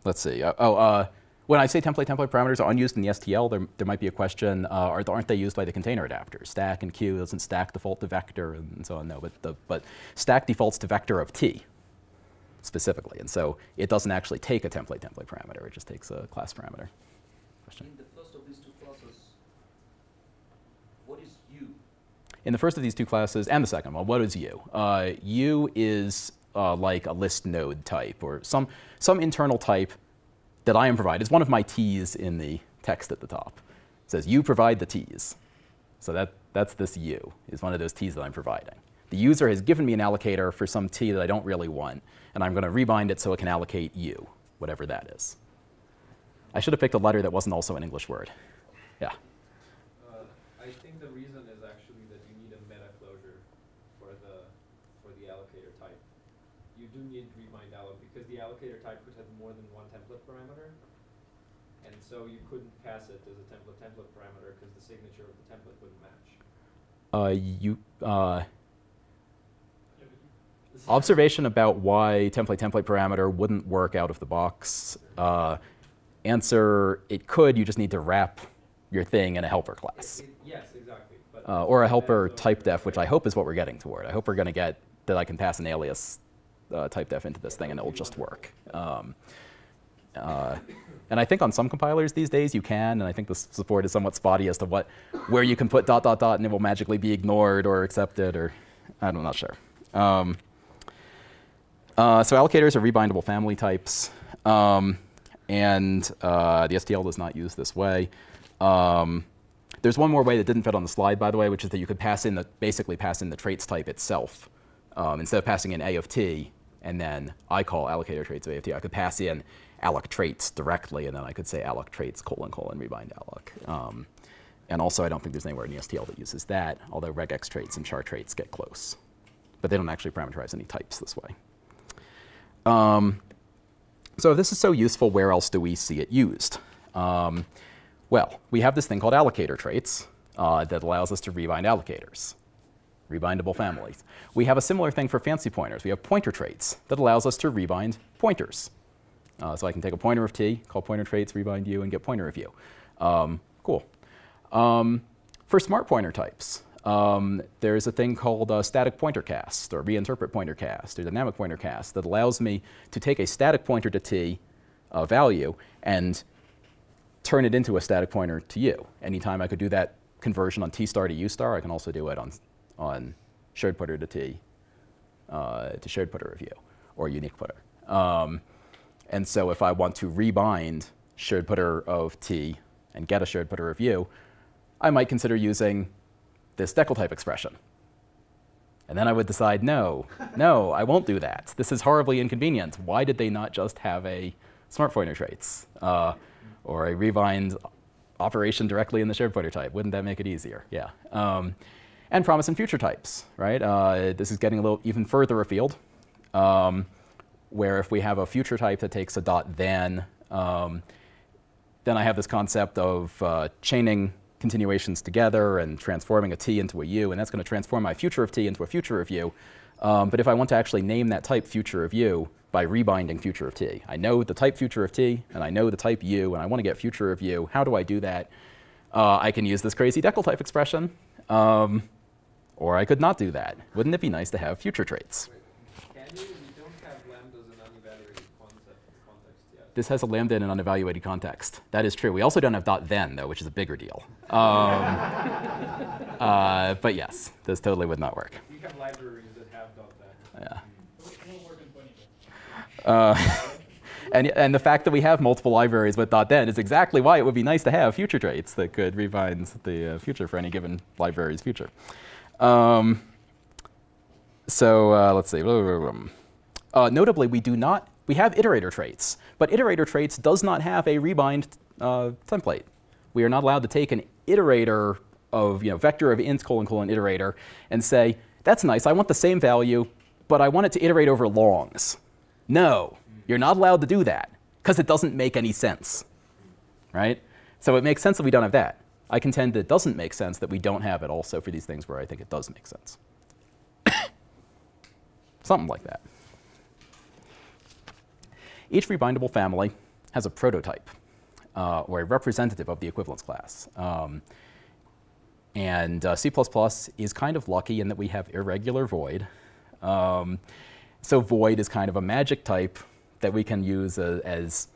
let's see. Uh, oh, uh, when I say template template parameters are unused in the STL, there, there might be a question, uh, are, aren't they used by the container adapters? Stack and queue doesn't stack default to vector and so on. No, but, the, but stack defaults to vector of t specifically. And so it doesn't actually take a template template parameter. It just takes a class parameter. Question? In the first of these two classes, what is U? In the first of these two classes, and the second one, what is U? Uh, U is uh, like a list node type or some, some internal type that I am provided. It's one of my T's in the text at the top. It says, you provide the T's. So that, that's this U, is one of those T's that I'm providing. The user has given me an allocator for some T that I don't really want, and I'm going to rebind it so it can allocate U, whatever that is. I should have picked a letter that wasn't also an English word. Yeah. Uh, I think the reason is actually that you need a meta closure for the for the allocator type. You do need rebind allo because the allocator type could have more than one template parameter, and so you couldn't pass it as a template template parameter because the signature of the template wouldn't match. Uh, you, uh, observation about why template template parameter wouldn't work out of the box. Uh, answer, it could, you just need to wrap your thing in a helper class. It- it- yes, exactly. But Uh, or a helper type def, which. I hope is what we're getting toward. I hope we're going to get that I can pass an alias uh, type def into this thing and it will just work. Um, uh, and I think on some compilers these days you can, and I think the support is somewhat spotty as to what, where you can put dot dot dot and it will magically be ignored or accepted, or I'm not sure. Um, uh, so allocators are rebindable family types, um, and uh, the STL does not use this way. Um, there's one more way that didn't fit on the slide, by the way, which is that you could pass in the basically pass in the traits type itself um, instead of passing in A of t and then I call allocator traits of A of t. I could pass in alloc traits directly, and then I could say alloc traits colon colon rebind alloc. Um, and also, I don't think there's anywhere in the STL that uses that, although regex traits and char traits get close. But they don't actually parameterize any types this way. Um, so if this is so useful, where else do we see it used? Um, well, we have this thing called allocator traits uh, that allows us to rebind allocators, rebindable families. We have a similar thing for fancy pointers. We have pointer traits that allows us to rebind pointers. Uh, so I can take a pointer of t, call pointer traits, rebind u, and get pointer of u. Um, cool. Um, for smart pointer types, um, there's a thing called uh, static pointer cast or reinterpret pointer cast or dynamic pointer cast that allows me to take a static pointer to t uh, value and turn it into a static pointer to u. Anytime I could do that conversion on t star to u star, I can also do it on, on shared putter to t uh, to shared putter of u or unique putter. Um, and so if I want to rebind shared putter of t and get a shared putter of u, I might consider using this decltype expression. And then I would decide, no, no, I won't do that. This is horribly inconvenient. Why did they not just have a smart pointer traits uh, or a rebind operation directly in the shared pointer type? Wouldn't that make it easier? Yeah. Um, and promise and future types, right? Uh, this is getting a little even further afield, um, where if we have a future type that takes a dot then, um, then I have this concept of uh, chaining continuations together and transforming a t into a u, and that's going to transform my future of t into a future of u. Um, but if I want to actually name that type future of u by rebinding future of t, I know the type future of t, and I know the type u, and I want to get future of u. How do I do that? Uh, I can use this crazy decltype expression, um, or I could not do that. Wouldn't it be nice to have future traits? Can you? We don't have lambdas in unevaluated concept, context yet. This has a lambda in an unevaluated context. That is true. We also don't have dot then, though, which is a bigger deal. Um, uh, but yes, this totally would not work. We have libraries that have dot then. Yeah. Won't work in Bunny. Uh, and, and the fact that we have multiple libraries with dot .then is exactly why it would be nice to have future traits that could rebind the uh, future for any given library's future. Um, so uh, let's see. Uh, notably, we do not, we have iterator traits, but iterator traits does not have a rebind uh, template. We are not allowed to take an iterator of, you know, vector of int colon colon iterator and say, that's nice, I want the same value, but I want it to iterate over longs. No, you're not allowed to do that because it doesn't make any sense, right? So it makes sense that we don't have that. I contend that it doesn't make sense that we don't have it also for these things where I think it does make sense. Something like that. Each rebindable family has a prototype uh, or a representative of the equivalence class. Um, and uh, C++ is kind of lucky in that we have irregular void. Um, so void is kind of a magic type that we can use uh, as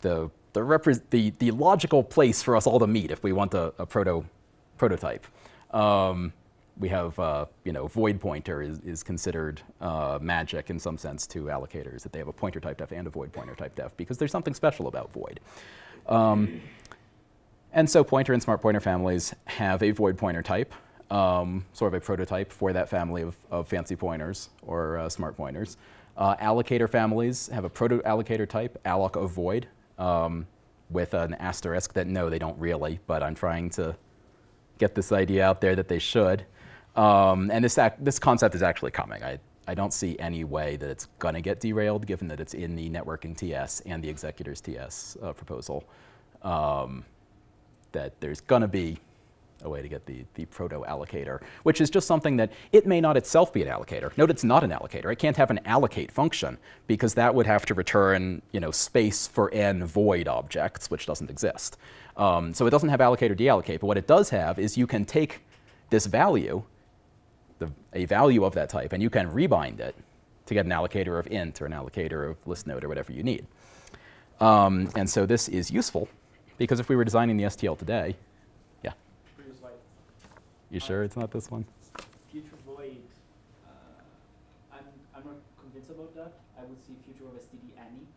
the, the, the, the logical place for us all to meet if we want a, a proto, prototype. Um, we have, uh, you know, void pointer is, is considered uh, magic in some sense to allocators, that they have a pointer type def and a void pointer type def, because there's something special about void. Um, and so pointer and smart pointer families have a void pointer type, um, sort of a prototype for that family of, of fancy pointers or uh, smart pointers. Uh, allocator families have a proto-allocator type, alloc of void, um, with an asterisk that no, they don't really, but I'm trying to get this idea out there that they should. Um, and this, act, this concept is actually coming. I, I don't see any way that it's going to get derailed, given that it's in the networking TS and the executors TS uh, proposal. Um, that there's going to be a way to get the, the proto-allocator, which is just something that it may not itself be an allocator. Note it's not an allocator. It can't have an allocate function because that would have to return you know, space for n void objects, which doesn't exist. Um, so it doesn't have allocate or deallocate, but what it does have is you can take this value, the, a value of that type, and you can rebind it to get an allocator of int or an allocator of list node or whatever you need. Um, and so this is useful because if we were designing the STL today, yeah. Previous. You sure it's not this one? Future void. Uh, I'm I'm not convinced about that. I would see future of STD any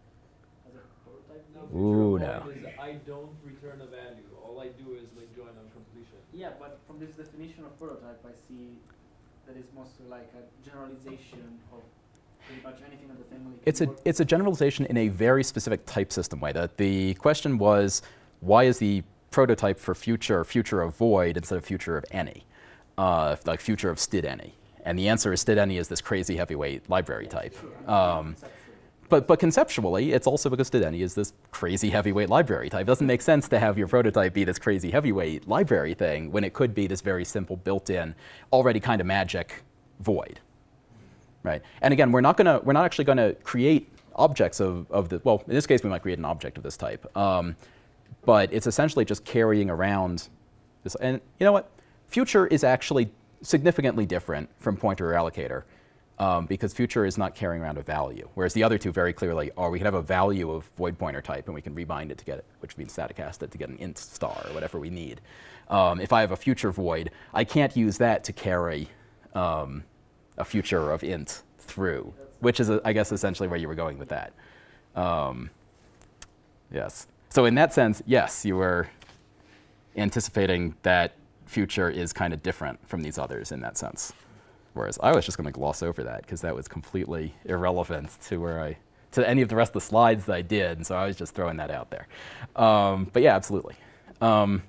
as a prototype. Now, maybe. Ooh, future no. void is I don't return a value. All I do is like join on completion. Yeah, but from this definition of prototype, I see that it's mostly like a generalization of pretty much anything in the family. It's a, it's a generalization in a very specific type system way. That the question was, why is the prototype for future future of void instead of future of any, uh, like future of std any? And the answer is std any is this crazy heavyweight library type. Um. But, but conceptually, it's also because std is this crazy heavyweight library type. It doesn't make sense to have your prototype be this crazy heavyweight library thing when it could be this very simple built-in, already kind of magic void right? And again, we're not gonna, we're not actually gonna create objects of, of the, well, in this case, we might create an object of this type. Um, but it's essentially just carrying around this, and you know what? Future is actually significantly different from pointer or allocator um, because future is not carrying around a value, whereas the other two very clearly are. We can have a value of void pointer type, and we can rebind it to get it, which means static cast it to get an int star or whatever we need. Um, if I have a future void, I can't use that to carry um, a future of int through, which is, I guess, essentially where you were going with that. Um, yes. So in that sense, yes, you were anticipating that future is kind of different from these others in that sense. Whereas I was just going to gloss over that because that was completely irrelevant to where I, to any of the rest of the slides that I did, and so I was just throwing that out there. Um, but yeah, absolutely. Um,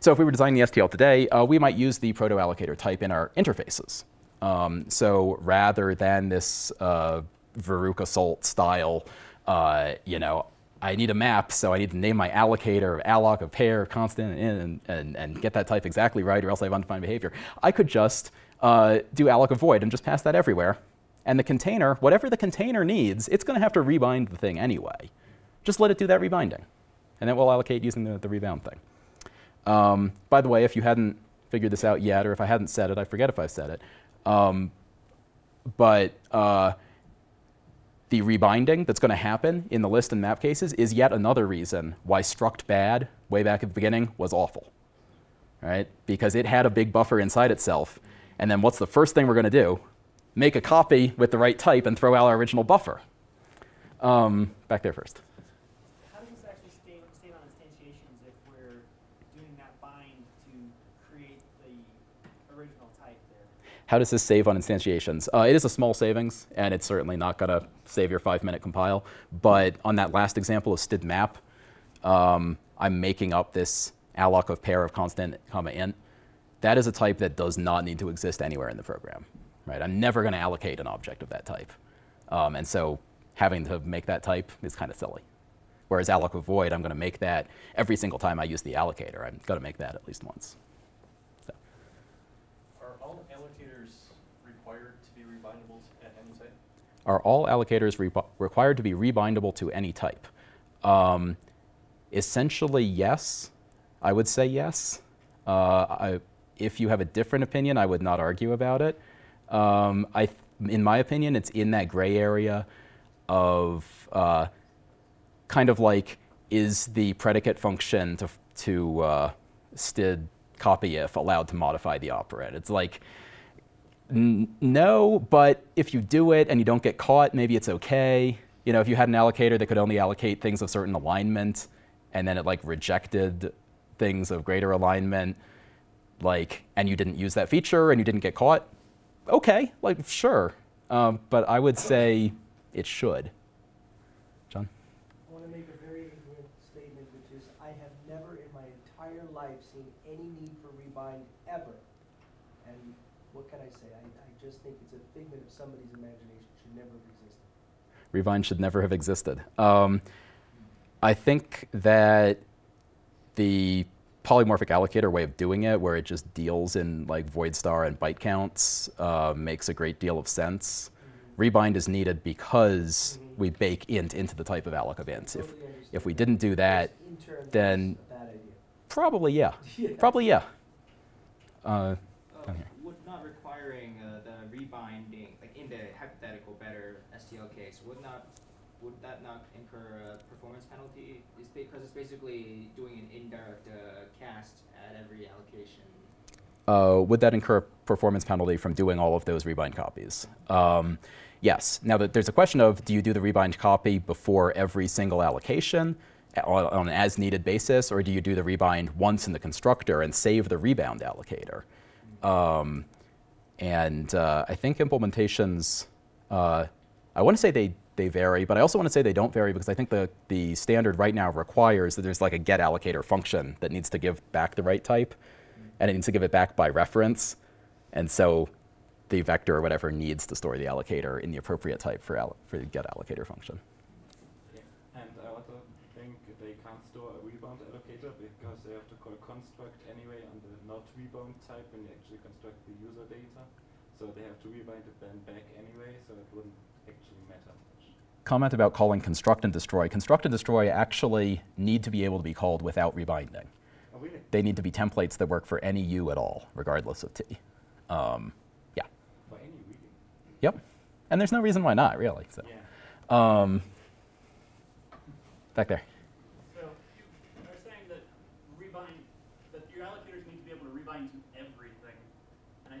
so if we were designing the STL today, uh, we might use the proto-allocator type in our interfaces. Um, so rather than this uh, Veruca Salt style, uh, you know, I need a map, so I need to name my allocator of alloc, of pair, constant, and, and, and get that type exactly right, or else I have undefined behavior. I could just uh, do alloc of void and just pass that everywhere. And the container, whatever the container needs, it's going to have to rebind the thing anyway. Just let it do that rebinding. And then we'll allocate using the, the rebound thing. Um, by the way, if you hadn't figured this out yet, or if I hadn't said it, I forget if I said it. Um, but uh, the rebinding that's going to happen in the list and map cases is yet another reason why struct bad way back at the beginning was awful, right? Because it had a big buffer inside itself, and then what's the first thing we're going to do? Make a copy with the right type and throw out our original buffer. Um, back there first. How does this actually stay, stay on instantiations if we're doing that bind to create the original type there? How does this save on instantiations? Uh, it is a small savings, and it's certainly not going to save your five-minute compile. But on that last example of std map, um, I'm making up this alloc of pair of constant comma int. That is a type that does not need to exist anywhere in the program. Right? I'm never going to allocate an object of that type. Um, and so having to make that type is kind of silly. Whereas alloc of void, I'm going to make that every single time I use the allocator. I'm going to make that at least once. So. Are all allocators required to be rebindable at any type? are all allocators re required to be rebindable to any type? Um, essentially, yes. I would say yes. Uh, I, if you have a different opinion, I would not argue about it. Um, I, in my opinion, it's in that gray area of uh, kind of like, is the predicate function to, to uh, std copy if allowed to modify the operand. It's like, no, but if you do it and you don't get caught, maybe it's okay. You know, if you had an allocator that could only allocate things of certain alignment, and then it like rejected things of greater alignment, like, and you didn't use that feature and you didn't get caught, okay, like, sure. Um, but I would say it should. John? I want to make a very ignorant statement, which is I have never in my entire life seen any need for rebind ever. And what can I say? I, I just think it's a figment of somebody's imagination. It should never have existed. Rebind should never have existed. Um, I think that the polymorphic allocator way of doing it, where it just deals in like void star and byte counts, uh, makes a great deal of sense. Rebind is needed because we bake int into the type of alloc of int. If, if we didn't do that, then- that's a bad idea. probably yeah. Yeah. Probably yeah. Uh, Uh, would not requiring uh, the rebinding, like in the hypothetical better STL case, would not would that not incur a performance penalty? It's because it's basically doing an indirect uh, cast at every allocation. uh, would that incur a performance penalty from doing all of those rebind copies? Um, yes. Now, there's a question of do you do the rebind copy before every single allocation on, on an as-needed basis, or do you do the rebind once in the constructor and save the rebound allocator? Um, and uh, I think implementations, uh, I want to say they, they vary, but I also want to say they don't vary because I think the, the standard right now requires that there's like a get allocator function that needs to give back the right type, and it needs to give it back by reference. And so the vector or whatever needs to store the allocator in the appropriate type for, for the get allocator function. Yeah. And I also think they can't store a rebound allocator because they have to call construct anyway on the not rebound type when you actually construct the user data. So they have to rebind it then back anyway, so it wouldn't. Comment about calling construct and destroy. Construct and destroy actually need to be able to be called without rebinding. Oh, really? They need to be templates that work for any U at all, regardless of T. Um, yeah. For any really? Yep. And there's no reason why not, really. So. Yeah. Um, back there. So you are saying that rebind, that your allocators need to be able to rebind to everything. And I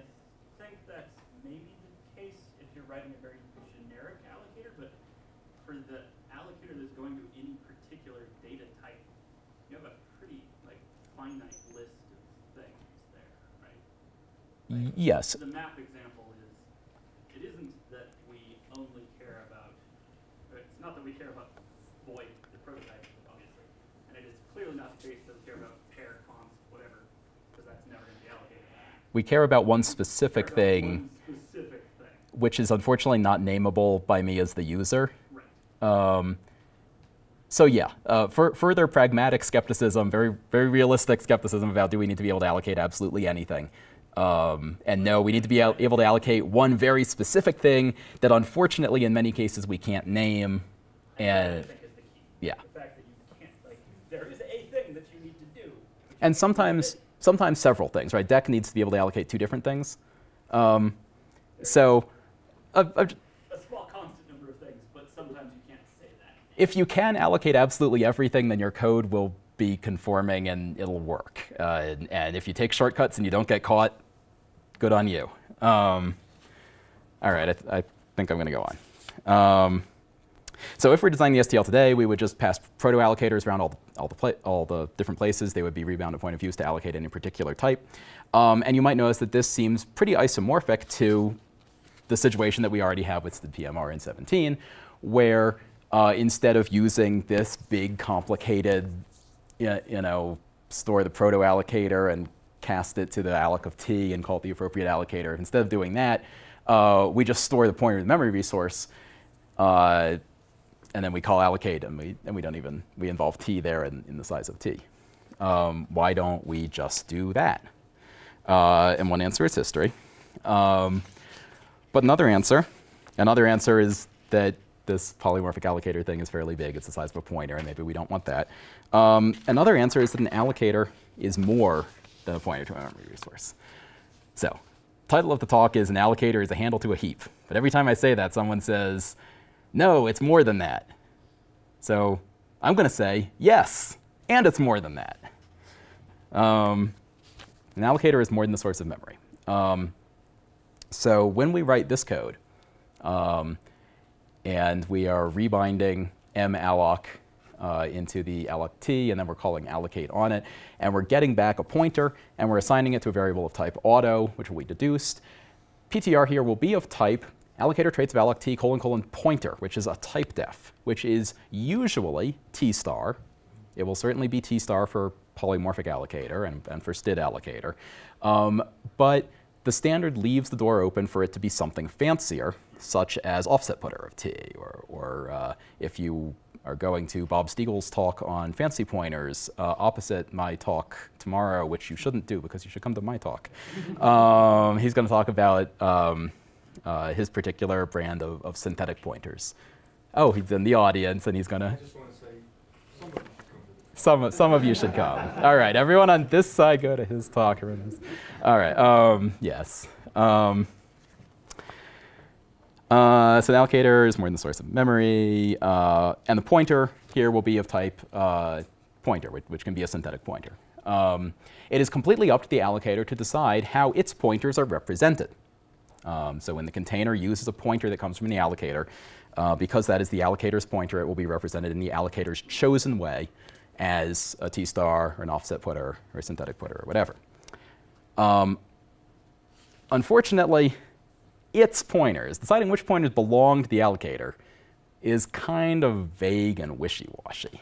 think that's maybe the case if you're writing a very generic allocator, but for the allocator that's going to any particular data type, you have a pretty like finite list of things there, right? Y- yes. The map example is, it isn't that we only care about, it's not that we care about void, the prototype, obviously. And it is clearly not the case that we care about pair, const, whatever, because that's never gonna be allocated. We care about one specific about thing, One specific thing, which is unfortunately not nameable by me as the user. right. Um, so yeah, uh, for further pragmatic skepticism, very very realistic skepticism about do we need to be able to allocate absolutely anything. Um, and no, we need to be able to allocate one very specific thing that unfortunately in many cases we can't name. And think is the key. yeah. The fact that you can't, like, there is a thing that you need to do. and sometimes sometimes several things, right? Deque needs to be able to allocate two different things. Um, so uh, uh, A small constant number of things, but sometimes you can't say that. if you can allocate absolutely everything, then your code will be conforming and it'll work. Uh, and, and if you take shortcuts and you don't get caught, good on you. Um, all right, I, th- I think I'm going to go on. Um, so if we're designing the STL today, we would just pass proto allocators around all the, all the, all the different places. They would be rebound at point of use to allocate any particular type. Um, and you might notice that this seems pretty isomorphic to the situation that we already have with the PMR in 17, where uh, instead of using this big, complicated, you know, store the proto allocator and cast it to the alloc of t and call it the appropriate allocator, instead of doing that, uh, we just store the pointer to the memory resource, uh, and then we call allocate, and we and we don't even we involve t there in, in the size of t. Um, why don't we just do that? Uh, and one answer is history. Um, but another answer, another answer is that this polymorphic allocator thing is fairly big. It's the size of a pointer, and maybe we don't want that. Um, another answer is that an allocator is more a pointer to a memory resource. So, title of the talk is an allocator is a handle to a heap. But every time I say that, someone says, no, it's more than that. So I'm going to say yes, and it's more than that. Um, An allocator is more than the source of memory. Um, so when we write this code, um, and we are rebinding malloc uh, into the alloc t, and then we're calling allocate on it, and we're getting back a pointer, and we're assigning it to a variable of type auto, which be deduced. PTR here will be of type allocator traits of alloc t colon colon pointer, which is a type def, which is usually t star. It will certainly be t star for polymorphic allocator and, and for std allocator. Um, but the standard leaves the door open for it to be something fancier, such as offset putter of t, or, or uh, if you are going to Bob Steagall's talk on fancy pointers, uh, opposite my talk tomorrow, which you shouldn't do because you should come to my talk. um, he's going to talk about um, uh, his particular brand of, of, synthetic pointers. Oh, he's in the audience and he's going to. Some, of some of you should come. All right, everyone on this side, go to his talk. All right, um, yes. Um, uh, so the allocator is more than the source of memory, uh, and the pointer here will be of type uh, pointer, which, which, can be a synthetic pointer. Um, it is completely up to the allocator to decide how its pointers are represented. Um, so when the container uses a pointer that comes from the allocator, uh, because that is the allocator's pointer, it will be represented in the allocator's chosen way as a t-star or an offset putter or a synthetic putter or whatever. Um, unfortunately, its pointers, deciding which pointers belong to the allocator, is kind of vague and wishy-washy.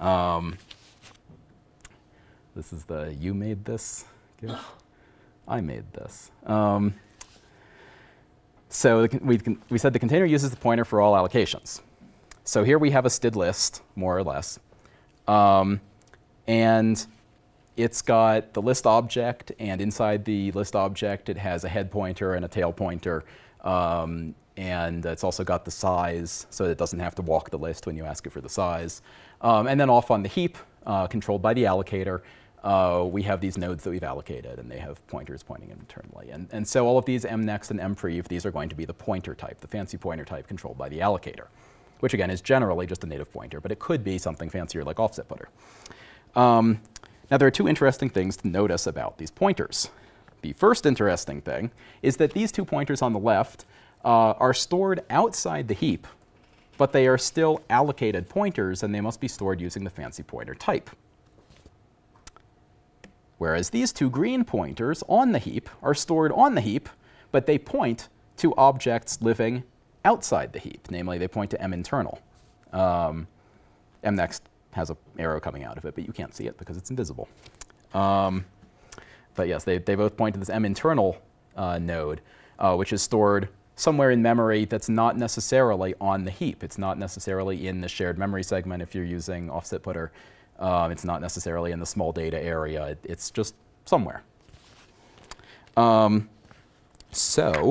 Um, this is the you made this GIF. I made this. Um, so we, we said the container uses the pointer for all allocations. So here we have a std list, more or less. Um, and it's got the list object, and inside the list object, it has a head pointer and a tail pointer. Um, and it's also got the size, so it doesn't have to walk the list when you ask it for the size. Um, and then off on the heap, uh, controlled by the allocator, uh, we have these nodes that we've allocated, and they have pointers pointing internally. And, and so all of these mnext and mprev, these are going to be the pointer type, the fancy pointer type controlled by the allocator, which again is generally just a native pointer, but it could be something fancier like offset putter. Um, now, there are two interesting things to notice about these pointers. The first interesting thing is that these two pointers on the left uh, are stored outside the heap, but they are still allocated pointers, and they must be stored using the fancy pointer type. Whereas these two green pointers on the heap are stored on the heap, but they point to objects living outside the heap. Namely, they point to m internal. Um, mnext has an arrow coming out of it, but you can't see it because it's invisible. Um, but yes, they, they both point to this minternal uh, node, uh, which is stored somewhere in memory that's not necessarily on the heap. It's not necessarily in the shared memory segment if you're using offset putter. Um, it's not necessarily in the small data area. It, it's just somewhere. Um, so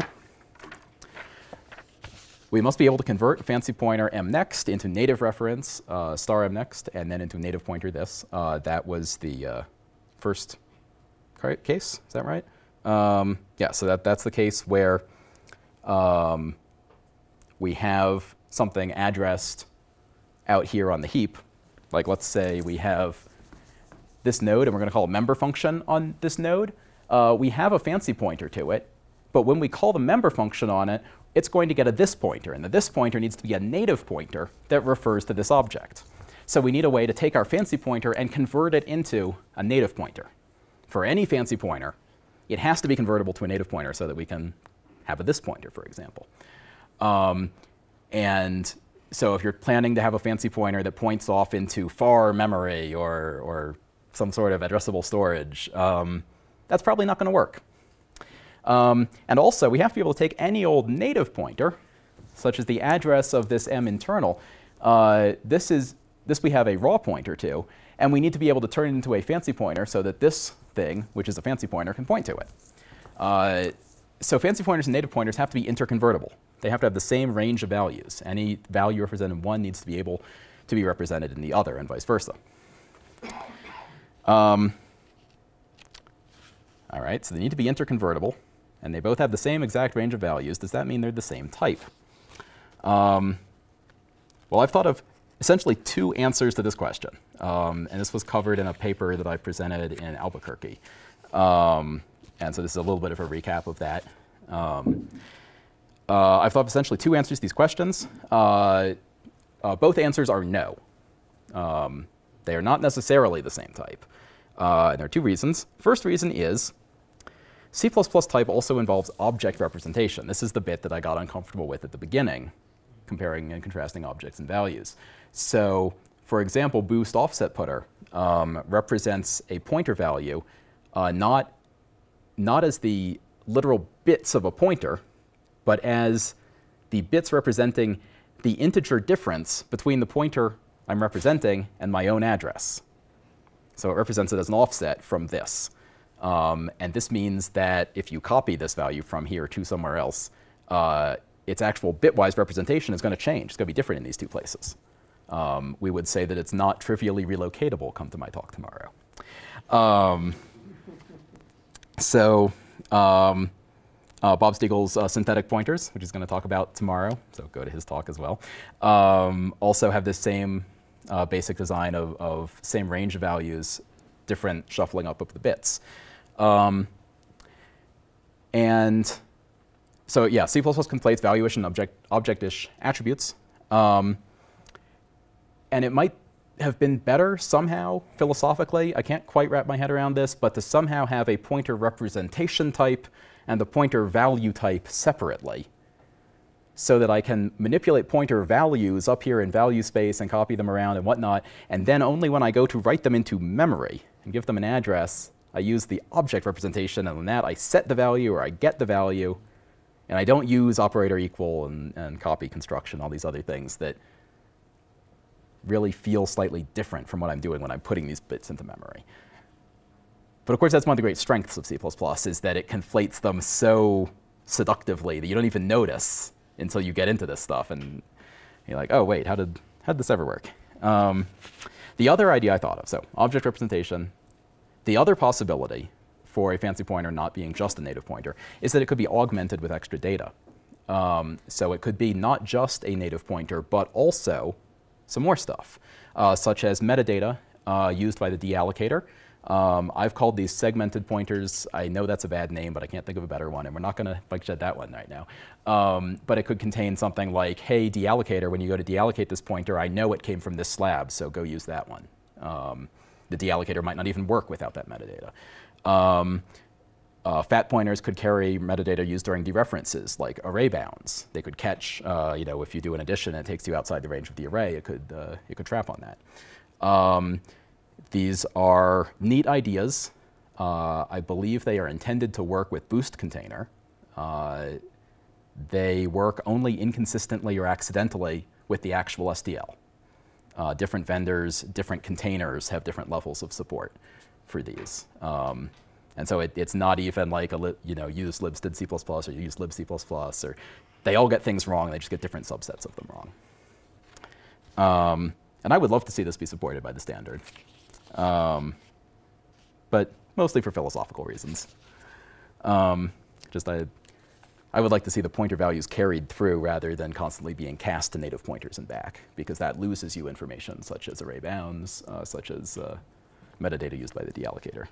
we must be able to convert fancy pointer mnext into native reference uh, star mnext and then into native pointer this. Uh, that was the uh, first case. Is that right? Um, yeah. So that that's the case where um, we have something addressed out here on the heap. Like let's say we have this node, and we're going to call a member function on this node. Uh, we have a fancy pointer to it, but when we call the member function on it, it's going to get a this pointer, and the this pointer needs to be a native pointer that refers to this object. So we need a way to take our fancy pointer and convert it into a native pointer. For any fancy pointer, it has to be convertible to a native pointer so that we can have a this pointer, for example. Um, and so if you're planning to have a fancy pointer that points off into far memory or, or some sort of addressable storage, um, that's probably not going to work. Um, and also, we have to be able to take any old native pointer, such as the address of this m internal. Uh, this, is, this we have a raw pointer to, and we need to be able to turn it into a fancy pointer so that this thing, which is a fancy pointer, can point to it. Uh, so fancy pointers and native pointers have to be interconvertible. They have to have the same range of values. Any value represented in one needs to be able to be represented in the other, and vice versa. Um, all right, so they need to be interconvertible and they both have the same exact range of values, does that mean they're the same type? Um, well, I've thought of essentially two answers to this question. Um, and this was covered in a paper that I presented in Albuquerque. Um, and so this is a little bit of a recap of that. Um, uh, I've thought of essentially two answers to these questions. Uh, uh, both answers are no. Um, they are not necessarily the same type. Uh, and there are two reasons. First reason is C++ type also involves object representation. This is the bit that I got uncomfortable with at the beginning, comparing and contrasting objects and values. So, for example, boost offset putter um, represents a pointer value, uh, not, not as the literal bits of a pointer, but as the bits representing the integer difference between the pointer I'm representing and my own address. So it represents it as an offset from this. Um, and this means that if you copy this value from here to somewhere else, uh, its actual bitwise representation is going to change. It's going to be different in these two places. Um, we would say that it's not trivially relocatable, come to my talk tomorrow. Um, so um, uh, Bob Steagall's uh, synthetic pointers, which he's going to talk about tomorrow, so go to his talk as well, um, also have this same uh, basic design of, of, same range of values, different shuffling up of the bits. Um, and so yeah, C++ conflates valuish and object, objectish attributes. Um, and it might have been better somehow, philosophically, I can't quite wrap my head around this, but to somehow have a pointer representation type and the pointer value type separately so that I can manipulate pointer values up here in value space and copy them around and whatnot, and then only when I go to write them into memory and give them an address, I use the object representation, and on that I set the value or I get the value, and I don't use operator equal and, and copy construction, all these other things that really feel slightly different from what I'm doing when I'm putting these bits into memory. But of course, that's one of the great strengths of C++ is that it conflates them so seductively that you don't even notice until you get into this stuff and you're like, oh, wait, how did, how did this ever work? Um, the other idea I thought of, so object representation, the other possibility for a fancy pointer not being just a native pointer is that it could be augmented with extra data. Um, so it could be not just a native pointer, but also some more stuff, uh, such as metadata uh, used by the deallocator. Um, I've called these segmented pointers. I know that's a bad name, but I can't think of a better one, and we're not going to shed that one right now. Um, but it could contain something like, hey, deallocator, when you go to deallocate this pointer, I know it came from this slab, so go use that one. Um, the deallocator might not even work without that metadata. Um, uh, fat pointers could carry metadata used during dereferences, like array bounds. They could catch, uh, you know, if you do an addition and it takes you outside the range of the array, it could, uh, it could trap on that. Um, these are neat ideas. Uh, I believe they are intended to work with Boost Container. Uh, they work only inconsistently or accidentally with the actual STL. Uh, different vendors, different containers have different levels of support for these. Um, and so it, it's not even like a you know use libstd C++ or use libc++ or they all get things wrong. They just get different subsets of them wrong. Um, and I would love to see this be supported by the standard um, but mostly for philosophical reasons. Um, just I, I would like to see the pointer values carried through rather than constantly being cast to native pointers and back, because that loses you information such as array bounds, uh, such as uh, metadata used by the deallocator.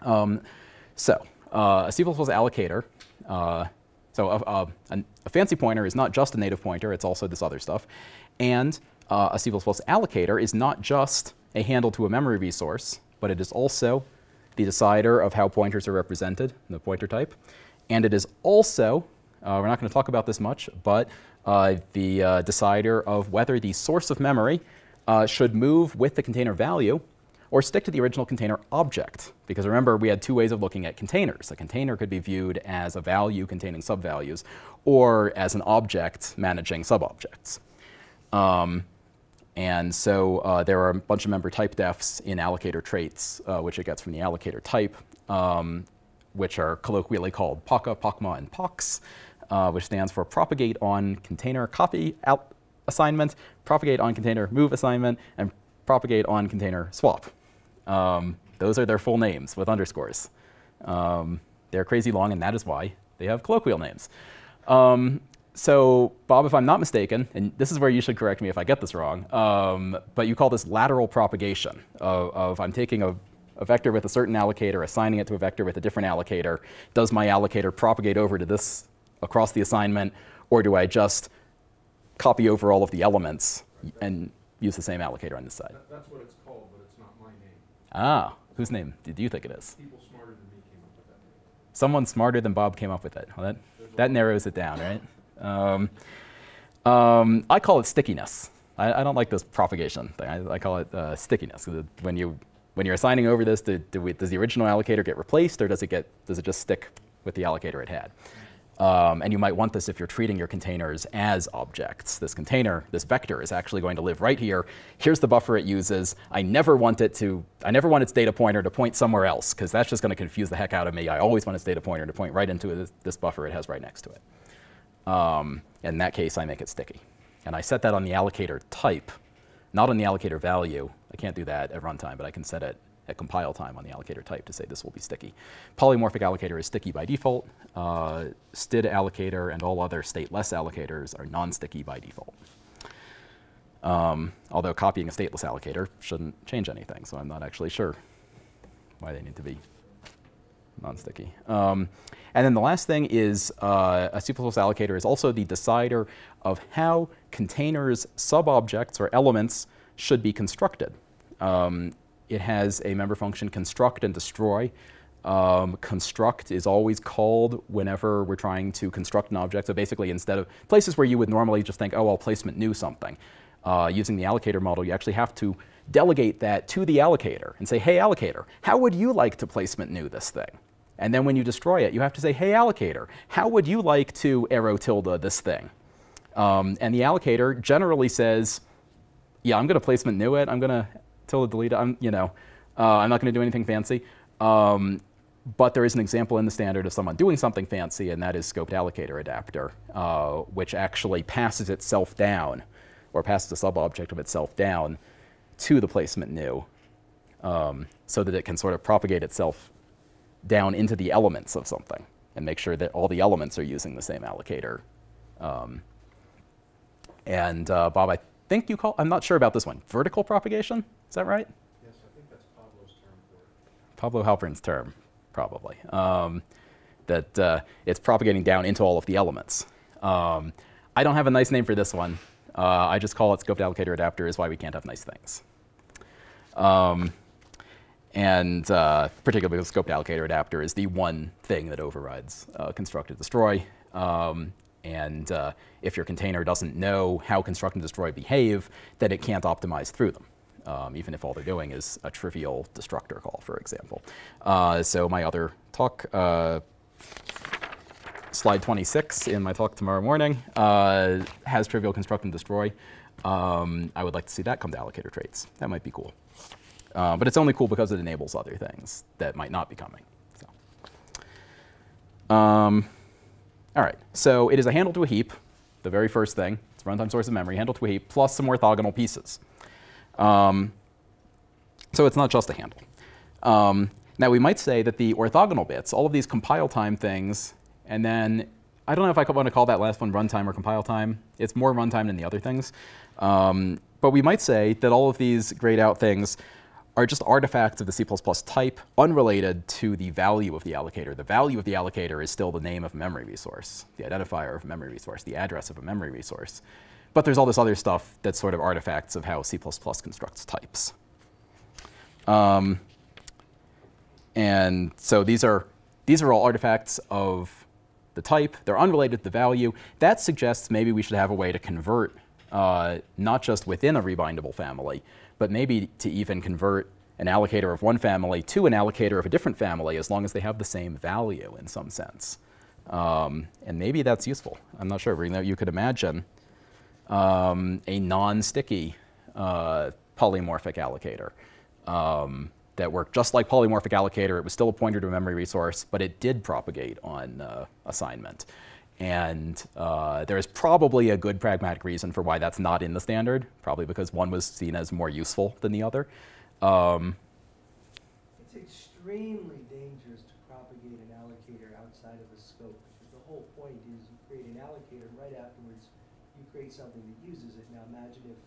Um, so uh, a C++ allocator, uh, so a, a, a, fancy pointer is not just a native pointer, it's also this other stuff. And uh, a C++ allocator is not just a handle to a memory resource, but it is also the decider of how pointers are represented, the pointer type. And it is also, uh, we're not going to talk about this much, but uh, the uh, decider of whether the source of memory uh, should move with the container value or stick to the original container object. Because remember, we had two ways of looking at containers. A container could be viewed as a value containing subvalues or as an object managing subobjects. Um, and so uh, there are a bunch of member type defs in allocator traits, uh, which it gets from the allocator type, um, which are colloquially called POCCA, POCMA, and POCS, uh, which stands for propagate on container copy out assignment, propagate on container move assignment, and propagate on container swap. Um, those are their full names with underscores. Um, they're crazy long, and that is why they have colloquial names. Um, so Bob, if I'm not mistaken, and this is where you should correct me if I get this wrong, um, but you call this lateral propagation of, of, I'm taking a, a vector with a certain allocator, assigning it to a vector with a different allocator. Does my allocator propagate over to this across the assignment, or do I just copy over all of the elements and use the same allocator on this side? That, that's what it's called, but it's not my name. Ah, whose name did you think it is? People smarter than me came up with that name. Someone smarter than Bob came up with it. Well, that, that narrows it down, right? Um, um, I call it stickiness. I, I, don't like this propagation thing. I, I call it uh, stickiness. When you when you're assigning over this, do, do we, does the original allocator get replaced, or does it get does it just stick with the allocator it had? Um, and you might want this if you're treating your containers as objects. This container, this vector, is actually going to live right here. Here's the buffer it uses. I never want it to, I never want its data pointer to point somewhere else, because that's just going to confuse the heck out of me. I always want its data pointer to point right into this, this buffer it has right next to it. Um, in that case, I make it sticky. And I set that on the allocator type, not on the allocator value. I can't do that at runtime, but I can set it at compile time on the allocator type to say this will be sticky. Polymorphic allocator is sticky by default. Uh, std allocator and all other stateless allocators are non-sticky by default. Um, although copying a stateless allocator shouldn't change anything, so I'm not actually sure why they need to be non-sticky. Um, and then the last thing is uh, a C++ allocator is also the decider of how containers, subobjects, or elements should be constructed. Um, it has a member function construct and destroy. Um, construct is always called whenever we're trying to construct an object. So basically, instead of places where you would normally just think, oh, I'll placement new something, uh, using the allocator model, you actually have to delegate that to the allocator and say, hey, allocator, how would you like to placement new this thing? And then when you destroy it, you have to say, hey, allocator, how would you like to arrow tilde this thing? Um, and the allocator generally says, yeah, I'm going to placement new it. I'm going to tilde delete it. I'm, you know, uh, I'm not going to do anything fancy. Um, but there is an example in the standard of someone doing something fancy, and that is scoped allocator adapter, uh, which actually passes itself down, or passes a sub-object of itself down to the placement new, um, so that it can sort of propagate itself down into the elements of something and make sure that all the elements are using the same allocator. Um, and uh, Bob, I think you call, I'm not sure about this one, vertical propagation? Is that right? Yes, I think that's Pablo's term for it. Pablo Halpern's term, probably. Um, that uh, it's propagating down into all of the elements. Um, I don't have a nice name for this one. Uh, I just call it scoped allocator adapter is why we can't have nice things. Um, and uh, particularly because scoped allocator adapter is the one thing that overrides uh, construct and destroy. Um, and uh, if your container doesn't know how construct and destroy behave, then it can't optimize through them. Um, even if all they're doing is a trivial destructor call, for example. Uh, so my other talk, uh, slide 26 in my talk tomorrow morning, uh, has trivial construct and destroy. Um, I would like to see that come to allocator traits. That might be cool. Uh, but it's only cool because it enables other things that might not be coming. So. Um, all right, so it is a handle to a heap, the very first thing. It's a runtime source of memory, handle to a heap, plus some orthogonal pieces. Um, so it's not just a handle. Um, now we might say that the orthogonal bits, all of these compile time things, and then I don't know if I want to call that last one runtime or compile time. It's more runtime than the other things. Um, but we might say that all of these grayed out things are just artifacts of the C++ type unrelated to the value of the allocator. The value of the allocator is still the name of a memory resource, the identifier of a memory resource, the address of a memory resource. But there's all this other stuff that's sort of artifacts of how C++ constructs types. Um, and so these are, these are all artifacts of the type. They're unrelated to the value. That suggests maybe we should have a way to convert uh, not just within a rebindable family, but maybe to even convert an allocator of one family to an allocator of a different family as long as they have the same value in some sense. Um, and maybe that's useful. I'm not sure. You could imagine um, a non-sticky uh, polymorphic allocator um, that worked just like polymorphic allocator. It was still a pointer to a memory resource, but it did propagate on uh, assignment. And uh, there is probably a good pragmatic reason for why that's not in the standard, probably because one was seen as more useful than the other. Um, it's extremely dangerous to propagate an allocator outside of the scope, because the whole point is you create an allocator, right afterwards you create something that uses it. Now imagine if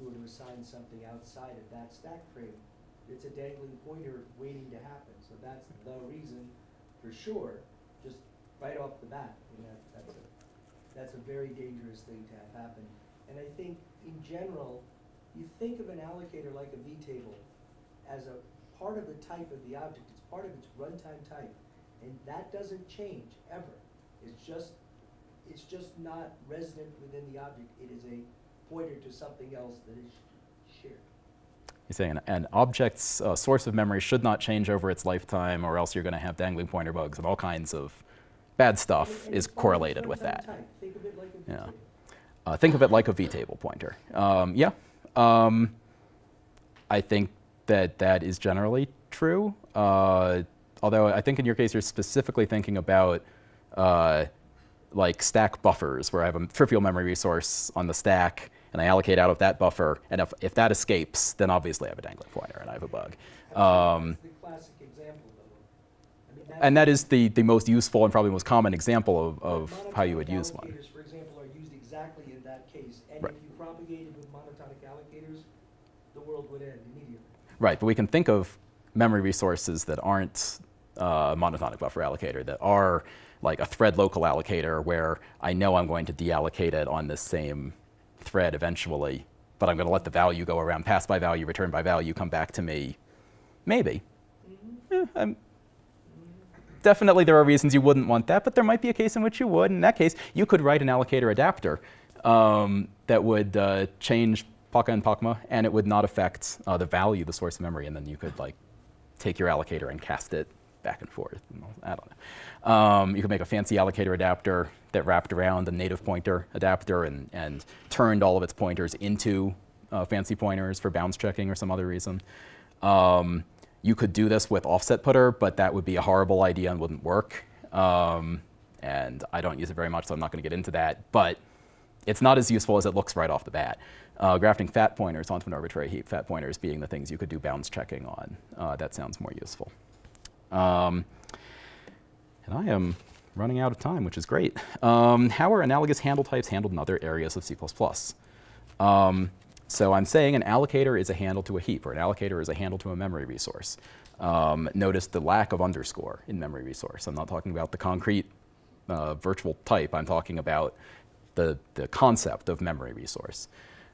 you were to assign something outside of that stack frame it's a dangling pointer waiting to happen. So that's the reason, for sure, right off the bat, know, that's a, that's a very dangerous thing to have happen. And I think, in general, you think of an allocator like a V-table as a part of the type of the object, it's part of its runtime type. And that doesn't change, ever. It's just, it's just not resident within the object. It is a pointer to something else that is shared. You're saying an, an object's uh, source of memory should not change over its lifetime, or else you're going to have dangling pointer bugs and all kinds of bad stuff is correlated with that. type. Think of it like a Yeah. Uh, think of it like a V-table pointer. Um, yeah, um, I think that that is generally true. Uh, although I think in your case you're specifically thinking about uh, like stack buffers, where I have a trivial memory resource on the stack, and I allocate out of that buffer, and if, if that escapes, then obviously I have a dangling pointer and I have a bug. Um, That's the classic example, though. I mean, that's- and that is the, the most useful and probably most common example of, of how you would use one. allocators, for example, are used exactly in that case. And Right. if you propagated with monotonic allocators, the world would end immediately. Right, but we can think of memory resources that aren't uh, monotonic buffer allocator, that are like a thread local allocator where I know I'm going to deallocate it on this same thread eventually, but I'm going to let the value go around, pass by value, return by value, come back to me. Maybe. Eh, I'm- definitely there are reasons you wouldn't want that, but there might be a case in which you would. In that case, you could write an allocator adapter um, that would uh, change PACA and POCMA, and it would not affect uh, the value, of the source of memory, and then you could like take your allocator and cast it back and forth. I don't know. Um, you could make a fancy allocator adapter that wrapped around the native pointer adapter and, and turned all of its pointers into uh, fancy pointers for bounds checking or some other reason. Um, you could do this with offset putter, but that would be a horrible idea and wouldn't work. Um, and I don't use it very much, so I'm not going to get into that. But it's not as useful as it looks right off the bat. Uh, grafting fat pointers onto an arbitrary heap, fat pointers being the things you could do bounds checking on. Uh, that sounds more useful. Um, and I am running out of time, which is great. Um, how are analogous handle types handled in other areas of C++? Um, so I'm saying an allocator is a handle to a heap, or an allocator is a handle to a memory resource. Um, notice the lack of underscore in memory resource. I'm not talking about the concrete uh, virtual type. I'm talking about the, the concept of memory resource.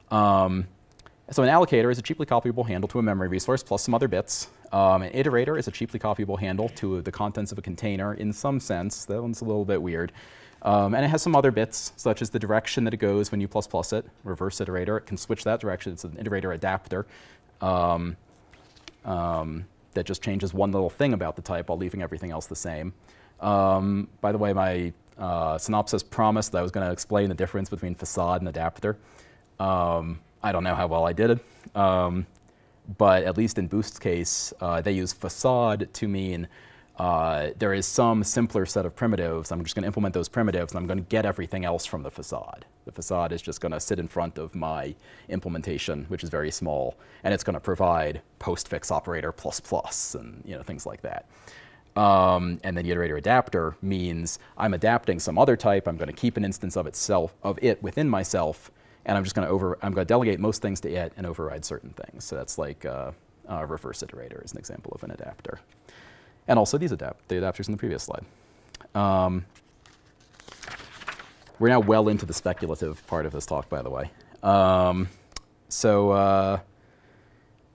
Um, so an allocator is a cheaply copyable handle to a memory resource plus some other bits. Um, an iterator is a cheaply copyable handle to the contents of a container in some sense. That one's a little bit weird. Um, and it has some other bits, such as the direction that it goes when you plus plus it, reverse iterator. It can switch that direction. It's an iterator adapter um, um, that just changes one little thing about the type while leaving everything else the same. Um, by the way, my uh, synopsis promised that I was going to explain the difference between facade and adapter. Um, I don't know how well I did it, um, but at least in Boost's case, uh, they use facade to mean uh, there is some simpler set of primitives. I'm just going to implement those primitives, and I'm going to get everything else from the facade. The facade is just going to sit in front of my implementation, which is very small, and it's going to provide postfix operator plus plus and you know things like that. Um, and then the iterator adapter means I'm adapting some other type. I'm going to keep an instance of itself of it within myself, and I'm just going to over. I'm going to delegate most things to it and override certain things. So that's like uh, uh, reverse iterator is an example of an adapter, and also these adapt the adapters in the previous slide. Um, we're now well into the speculative part of this talk, by the way. Um, so. Uh,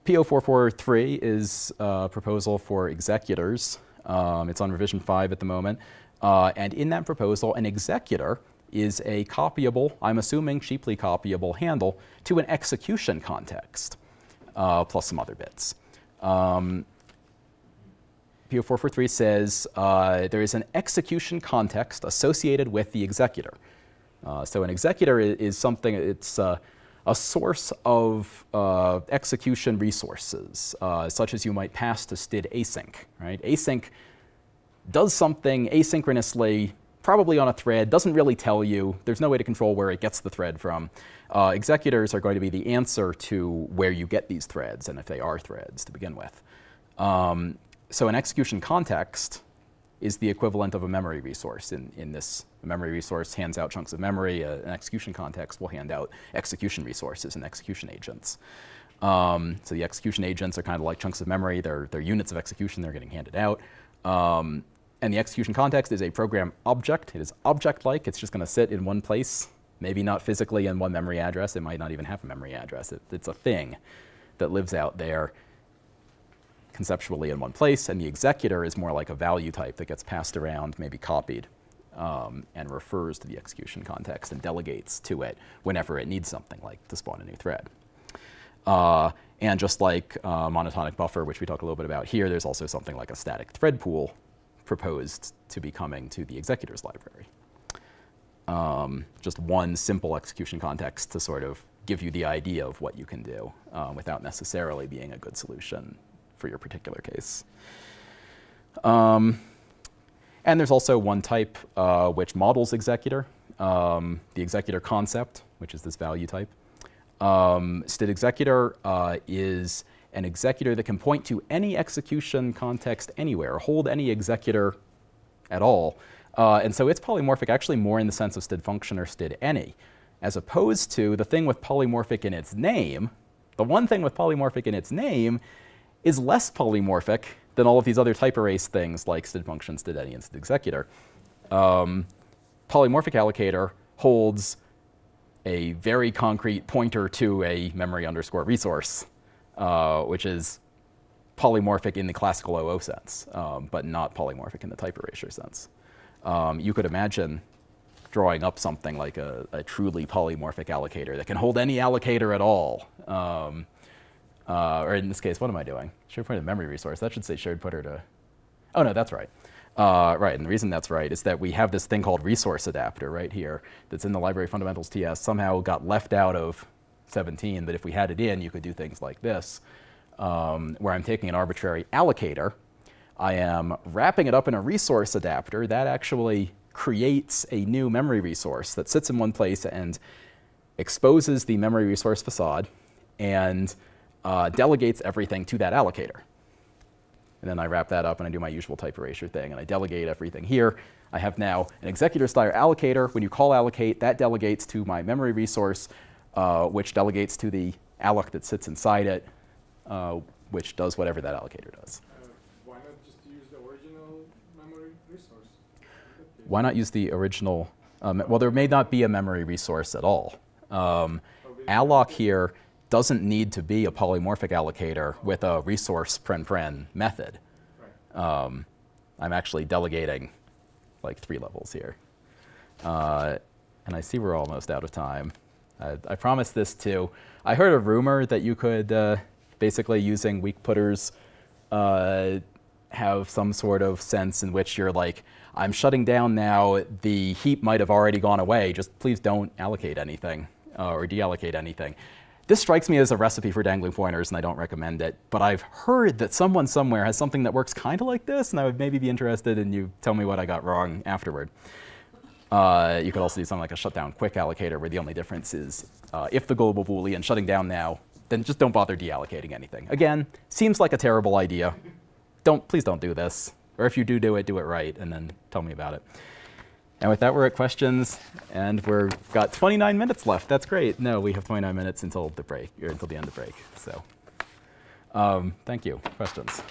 P0443 is a proposal for executors. Um, it's on revision 5 at the moment. Uh, and in that proposal, an executor is a copyable, I'm assuming cheaply copyable handle to an execution context, uh, plus some other bits. Um, P0443 says uh, there is an execution context associated with the executor. Uh, so an executor is, is something, it's uh, a source of uh, execution resources, uh, such as you might pass to std async, right? Async does something asynchronously, probably on a thread, doesn't really tell you. There's no way to control where it gets the thread from. Uh, executors are going to be the answer to where you get these threads, and if they are threads to begin with. Um, so an execution context is the equivalent of a memory resource in, in this A memory resource hands out chunks of memory. A, an execution context will hand out execution resources and execution agents. Um, so the execution agents are kind of like chunks of memory. They're, they're units of execution. They're getting handed out. Um, and the execution context is a program object. It is object-like. It's just going to sit in one place, maybe not physically in one memory address. It might not even have a memory address. It, it's a thing that lives out there conceptually in one place. And the executor is more like a value type that gets passed around, maybe copied, um, and refers to the execution context and delegates to it whenever it needs something, like to spawn a new thread. Uh, and just like uh, monotonic buffer, which we talk a little bit about here, there's also something like a static thread pool proposed to be coming to the executor's library. Um, just one simple execution context to sort of give you the idea of what you can do um, without necessarily being a good solution for your particular case. Um, and there's also one type uh, which models executor, um, the executor concept, which is this value type. Um, STD executor uh, is an executor that can point to any execution context anywhere, hold any executor at all. Uh, and so it's polymorphic actually more in the sense of std function or std any, as opposed to the thing with polymorphic in its name. The one thing with polymorphic in its name is less polymorphic than all of these other type erase things like std function, std any, and std executor. Um, polymorphic allocator holds a very concrete pointer to a memory underscore resource uh, which is polymorphic in the classical OO sense, um, but not polymorphic in the type erasure sense. Um, you could imagine drawing up something like a, a, truly polymorphic allocator that can hold any allocator at all. Um, uh, or in this case, what am I doing? Shared pointer memory resource. That should say shared pointer to. Oh no, that's right. Uh, right, and the reason that's right is that we have this thing called resource adapter right here that's in the library fundamentals TS somehow got left out of 17, but if we had it in, you could do things like this, um, where I'm taking an arbitrary allocator, I am wrapping it up in a resource adapter that actually creates a new memory resource that sits in one place and exposes the memory resource facade and uh, delegates everything to that allocator. And then I wrap that up and I do my usual type erasure thing and I delegate everything here. I have now an executor style allocator. When you call allocate, that delegates to my memory resource uh, which delegates to the alloc that sits inside it, uh, which does whatever that allocator does. Uh, why not just use the original memory resource? Why not use the original? Um, well, there may not be a memory resource at all. Um, alloc here doesn't need to be a polymorphic allocator with a resource pren pren method. Um, I'm actually delegating like three levels here. Uh, and I see we're almost out of time. I, I promised this too. I heard a rumor that you could uh, basically using weak putters uh, have some sort of sense in which you're like, I'm shutting down now, the heap might have already gone away, just please don't allocate anything uh, or deallocate anything. This strikes me as a recipe for dangling pointers and I don't recommend it, but I've heard that someone somewhere has something that works kind of like this and I would maybe be interested in you tell me what I got wrong afterward. Uh, you could also do something like a shutdown quick allocator where the only difference is uh, if the global Boolean shutting down now, then just don't bother deallocating anything. Again, seems like a terrible idea. Don't, please don't do this. Or if you do do it, do it right, and then tell me about it. And with that, we're at questions, and we've got 29 minutes left. That's great. No, we have 29 minutes until the break, or until the end of the break. So, um, thank you. Questions?